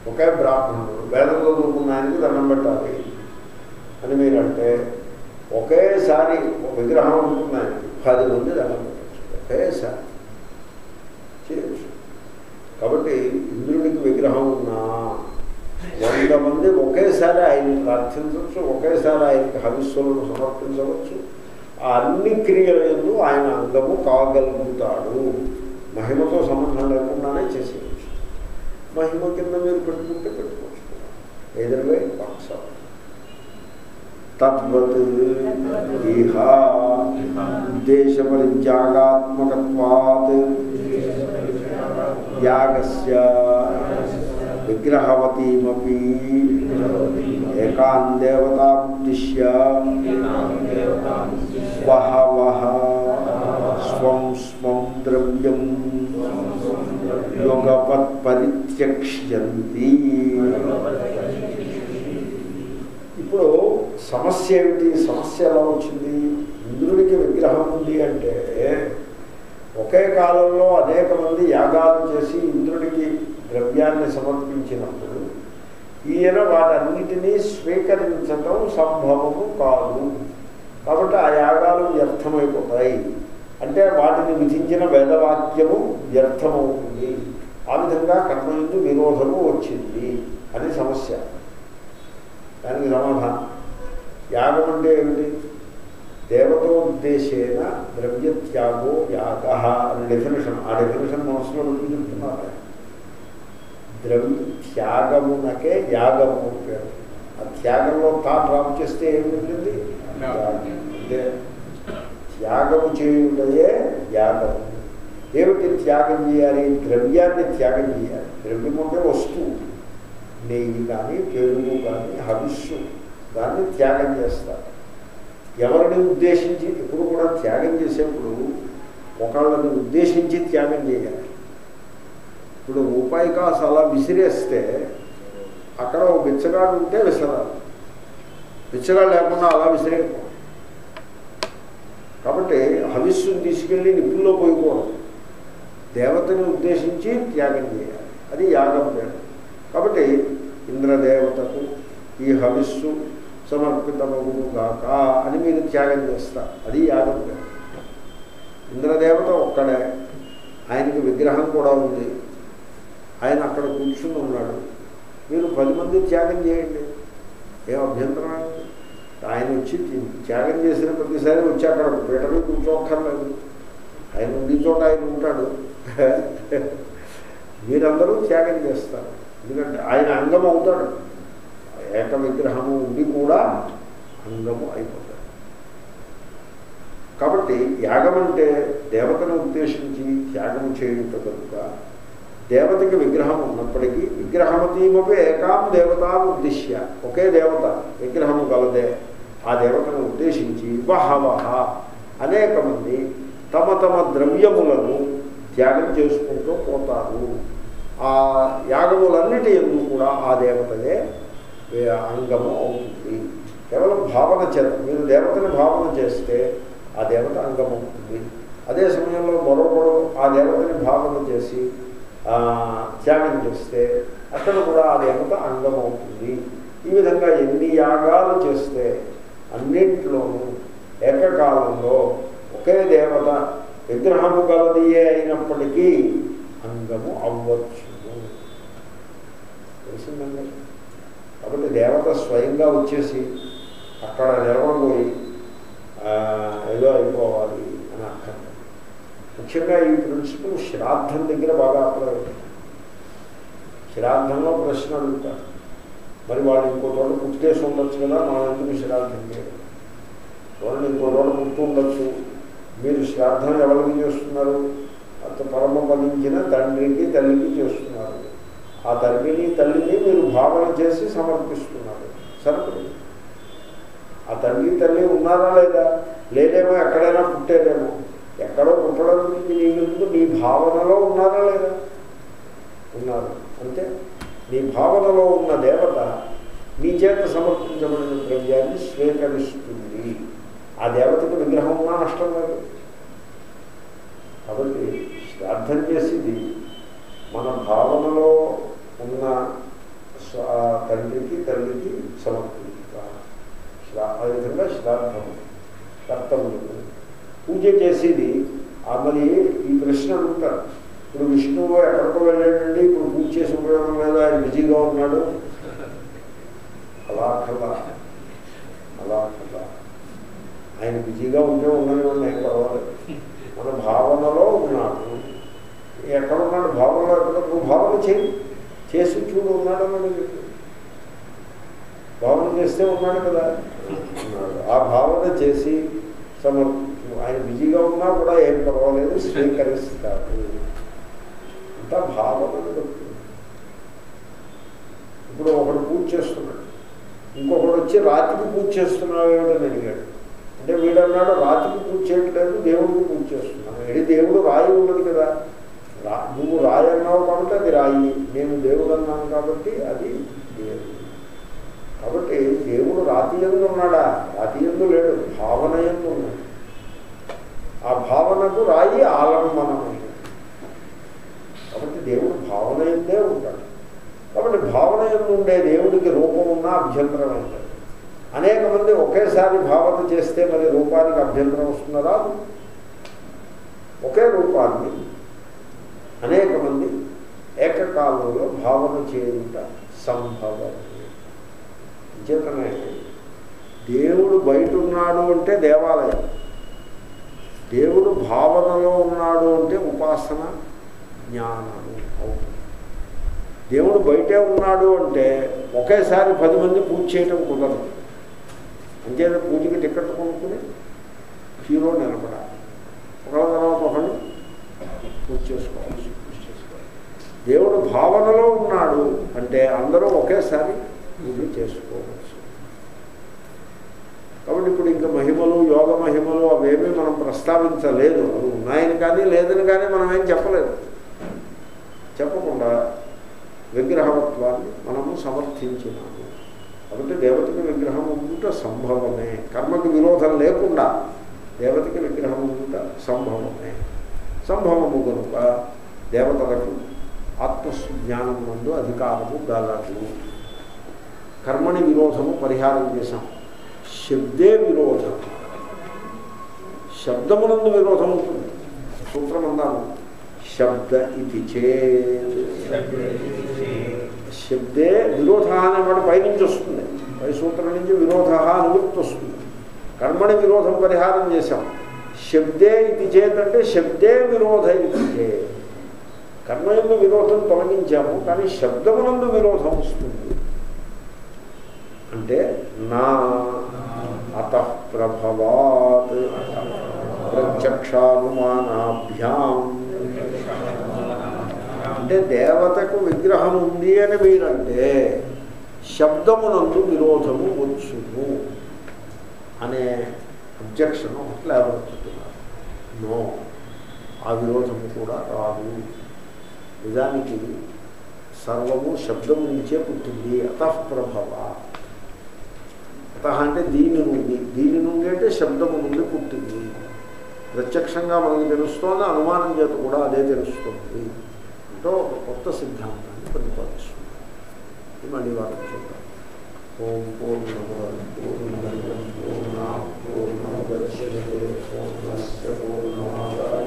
ఒకే బ్రాహ్మణుడు వేదం చదువుకున్న ఆయనకి దండం పెట్టాలి. అని మీరంటే ఒకేసారి ఒక విగ్రహం ఉంటుంది ఆయనకి పది మంది దండం పెట్టచ్చు. ఒకేసారి చేయొచ్చు. కాబట్టి ఇంద్రుడికి విగ్రహం ఉన్నా వంద మంది ఒకేసారి ఆయన్ని ప్రార్థించవచ్చు ఒకేసారి ఆయనకి హవిస్సులను సమర్పించవచ్చు. ఆ అన్ని క్రియలందు ఆయన అందము కాగలుగుతాడు. మహిమతో సంబంధం లేకుండానే చేసేది. మహిమ కింద మీరు పెట్టుకుంటే పెట్టుకోవచ్చు ఏదైనా పక్ష తద్వత్ ఇహ ఉద్దేశ పరిత్యాగాత్మకత్వాత్ యాగస్య విగ్రహవతీమపి ఏకాన్ దేవతాముద్దిశ్య బహవః స్వం స్వం ద్రవ్యం యుగపత్ పరిత్యక్ష్యంతి ఇప్పుడు సమస్య ఏమిటి? సమస్య ఎలా వచ్చింది? ఇంద్రుడికి విగ్రహం ఉంది అంటే ఒకే కాలంలో అనేక మంది యాగాలు చేసి ఇంద్రుడికి ద్రవ్యాన్ని సమర్పించినప్పుడు ఈయన వాటన్నిటినీ స్వీకరించటం సంభవము కాదు. కాబట్టి ఆ యాగాలు వ్యర్థమైపోతాయి. అంటే వాటిని విధించిన వేదవాక్యము వ్యర్థమవుతుంది ఆ విధంగా కర్మయందు విరోధము వచ్చింది అని సమస్య. దానికి సమాధానం. యాగం అంటే ఏమిటి? దేవతోద్దేశేన ద్రవ్యత్యాగో యాగ అని డెఫినేషన్ ఆ డెఫినేషన్ మనసులో చెప్తున్నారు ద్రవ్య త్యాగమునకే యాగము పేరు. ఆ త్యాగంలో తా డ్రాప్ చేస్తే ఏం మిగిలింది? యాగం. త్యాగము చేయుటయే యాగము ఏమిటి త్యాగం చేయాలి? ద్రవ్యాన్ని త్యాగం చేయాలి. ద్రవ్యం అంటే వస్తువు. నెయ్యి కానీ పెరుగు కానీ హవిస్సు దాన్ని త్యాగం చేస్తారు. ఎవరిని ఉద్దేశించి ఎప్పుడు కూడా త్యాగం చేసేప్పుడు ఒకళ్ళని ఉద్దేశించి త్యాగం చేయాలి. ఇప్పుడు రూపాయి కాసు అలా విసిరేస్తే అక్కడ ఒక బిచ్చగాడు ఉంటే విసరాలి. బిచ్చగాడు లేకుండా అలా విసిరేయకూడదు. కాబట్టి హవిస్సును తీసుకెళ్ళి నిప్పుల్లో పోయకూడదు. దేవతని ఉద్దేశించి త్యాగం చేయాలి. అది యాగం పేరు కాబట్టి ఇంద్రదేవతకు ఈ హవిస్సు సమర్పితమగుగాక అని మీరు త్యాగం చేస్తారు. అది యాగం పేరు ఇంద్రదేవత ఒక్కడే. ఆయనకి విగ్రహం కూడా ఉంది. ఆయన అక్కడ కూర్చుని ఉన్నాడు. మీరు పది మంది త్యాగం చేయండి. ఏం అభ్యంతరం? ఆయన వచ్చి త్యాగం చేసిన ప్రతిసారి వచ్చి అక్కడ పీటలు కూర్చోక్కర్లేదు. ఆయన ఉండి చోట ఆయన ఉంటాడు. మీరందరూ త్యాగం చేస్తారు. ఎందుకంటే ఆయన అంగం అవుతాడు. ఏక విగ్రహము ఉండి కూడా అంగము అయిపోతాడు. కాబట్టి యాగం అంటే దేవతను ఉద్దేశించి త్యాగం చేయుట కనుక దేవతకి విగ్రహం ఉన్నప్పటికీ విగ్రహమతీమపి ఏకాం దేవతాను ఉద్దేశ్య. ఒకే దేవత విగ్రహము గలదే. ఆ దేవతను ఉద్దేశించి వహవహ అనేక మంది తమ తమ ద్రవ్యములను త్యాగం చేసుకుంటూ పోతారు. ఆ యాగములన్నిటి ఎందు కూడా ఆ దేవతలే అంగము అవుతుంది. కేవలం భావన చేత మీరు దేవతని భావన చేస్తే ఆ దేవత అంగం అవుతుంది. అదే సమయంలో మరొకడు ఆ దేవతని భావన చేసి త్యాగం చేస్తే అక్కడ కూడా ఆ దేవత అంగం అవుతుంది. ఈ విధంగా ఎన్ని యాగాలు చేస్తే అన్నింటిలోనూ ఏకకాలంలో ఒకే దేవత విగ్రహము గలదియే అయినప్పటికీ అంగము అవ్వచ్చు తెలిసిందండి? కాబట్టి దేవత స్వయంగా వచ్చేసి అక్కడ నిలబడిపోయి ఏదో అయిపోవాలి అని అర్థం ముఖ్యంగా ఈ ప్రిన్సిపల్ శ్రాద్ధం దగ్గర బాగా అప్లై అవుతుంది శ్రాద్ధంలో ప్రశ్న అడుగుతారు మరి వాళ్ళు ఇంకో చోట పుట్టుకేసి ఉండొచ్చు కదా మనం ఎందుకు శ్రాద్ధం చేయడం చూడండి ఇంకో చోట పుట్టు ఉండొచ్చు. మీరు శ్రాద్ధం ఎవరికి చేస్తున్నారు? అంత పరమ పదించిన తండ్రికి తల్లికి చేస్తున్నారు. ఆ తండ్రిని తల్లిని మీరు భావన చేసి సమర్పిస్తున్నారు. సరిపడి ఆ తండ్రి తల్లి ఉన్నారా లేదా? లేదేమో ఎక్కడైనా పుట్టేదేమో. ఎక్కడో పుట్టడం నీ ముందు నీ భావనలో ఉన్నారా లేదా? ఉన్నారు. అంతే. నీ భావనలో ఉన్న దేవత నీ చేత సమర్పించబడిన ద్రవ్యాన్ని స్వీకరిస్తుంది. ఆ దేవతకు విగ్రహం ఉన్నా నష్టం లేదు. కాబట్టి శ్రాద్ధం చేసేది మన భావనలో ఉన్న తండ్రికి తల్లికి సమర్పించుట. ఆ విధంగా శ్రాద్ధం కర్తవ్యం పూజ చేసేది. ఆ మరి ఈ ప్రశ్న అడుగుతారు ఇప్పుడు విష్ణువు ఎక్కడికో వెళ్ళాడండి ఇప్పుడు పూజ చేసి ఉపయోగం లేదా? ఆయన బిజీగా ఉన్నాడు. అలా కదా. అలా కదా. ఆయన బిజీగా ఉంటే ఉండనివ్వండి ఏం పర్వాలేదు. మన భావనలో ఉన్నాడు. ఎక్కడ ఉన్నాడు భావనలో? ఎక్కడ? నువ్వు భావన చేయి. చేసి చూడు ఉన్నాడు అన్నాడు భావన చేస్తే ఉన్నాడు కదా. ఆ భావన చేసి సమర్పించు ఆయన బిజీగా ఉన్నా కూడా ఏం పర్వాలేదు స్వీకరిస్తాడు. అంత భావన బట్టి ఇప్పుడు ఒకడు పూజ చేస్తున్నాడు. ఇంకొకడు వచ్చి రాత్రికి పూజ చేస్తున్నావు అని అడిగాడు. అంటే వీడన్నాడు రాత్రికి పూజ చేయట్లేదు దేవుడికి పూజ చేస్తున్నాను ఇది దేవుడు రాయి ఉన్నది కదా. రా నువ్వు రాయి అన్నావు కాబట్టి అది రాయి. నేను దేవుడు అన్నాను కాబట్టి అది దేవుడు. కాబట్టి దేవుడు రాతి ఎందు ఉన్నాడా? రాతి ఎందు లేడు భావన ఎందు ఉన్నాడు. ఆ భావనకు రాయి ఆలంబనమైనది కాబట్టి దేవుడు భావన ఎందే ఉంటాడు. కాబట్టి భావన ఉండే దేవుడికి రూపం ఉన్నా అభ్యంతరం అవుతుంది అనేక మంది ఒకేసారి భావన చేస్తే మరి రూపానికి అభ్యంతరం వస్తుందా రాదు? ఒకే రూపాన్ని అనేక మంది ఏకకాలంలో భావన చేయుట సంభవం. చేతనే దేవుడు బయట ఉన్నాడు అంటే దేవాలయం. దేవుడు భావనలో ఉన్నాడు అంటే ఉపాసన జ్ఞానము. అవుతుంది దేవుడు బయటే ఉన్నాడు అంటే ఒకేసారి పది మంది పూజ చేయటం కుదరదు. అంచేత పూజకి టికెట్ కొనుక్కుని హీరో నిలబడాలి. ఒకళ్ళ తర్వాత ఒకళ్ళు పూజ చేసుకోవాలి పూజ చేసుకోవాలి. దేవుడు భావనలో ఉన్నాడు అంటే అందరూ ఒకేసారి పూజ చేసుకోవచ్చు. కాబట్టి ఇప్పుడు ఇంకా మహిమలు యోగ మహిమలు అవేమీ మనం ప్రస్తావించలేదు. అవి ఉన్నాయని కానీ లేదని కానీ మనం ఏం చెప్పలేదు. విగ్రహవత్వాన్ని మనము సమర్థించినాము కాబట్టి దేవతకి విగ్రహం ఉండుట సంభవమే. కర్మకి విరోధం లేకుండా దేవతకి విగ్రహం ఉండుట సంభవమే. సంభవము కనుక దేవతలకు ఆత్మజ్ఞానం నందు అధికారము గలదు. కర్మని విరోధము పరిహారం చేశాం. శబ్దే విరోధం. శబ్దమునందు విరోధం ఉంటుంది. సూత్రం అందాము శబ్ద ఇది చే శబ్దే విరోధ అనేవాడు పైనుంచి వస్తుంది. పై సూత్రం నుంచి విరోధ అనువృత్తి వస్తుంది. కర్మని విరోధం పరిహారం చేశాం. శబ్దే ఇది చేతంటే శబ్దే విరోధ ఇది చే. కర్మయందు విరోధం తొలగించాము కానీ శబ్దమునందు విరోధం వస్తుంది. అంటే నా అత ప్రభవాత్ ప్రత్యక్షానుమానాభ్యాం. అంటే దేవతకు విగ్రహం ఉంది అని మీరంటే శబ్దమునందు విరోధము వచ్చును అనే అబ్జెక్షన్ లేవనెత్తుతున్నారు నో ఆ విరోధము కూడా రాదు. నిజానికి సర్వము శబ్దం నుంచే పుట్టింది. అతఃప్రభవ అత అంటే దీని నుండి. దీని నుండి అంటే శబ్దము నుండి పుట్టింది. ప్రత్యక్షంగా మనకి తెలుస్తోంది అనుమానం చేత కూడా అదే తెలుస్తుంది. అంటే ఒక కొత్త సిద్ధాంతాన్ని ప్రతిపాదిస్తుంది ఇది మళ్ళీ వాళ్ళకి చూద్దాం ఓం పూర్ణమద పూర్ణమిదం పూర్ణాత్ పూర్ణముదచ్యతే పూర్ణస్య పూర్ణమాదాయ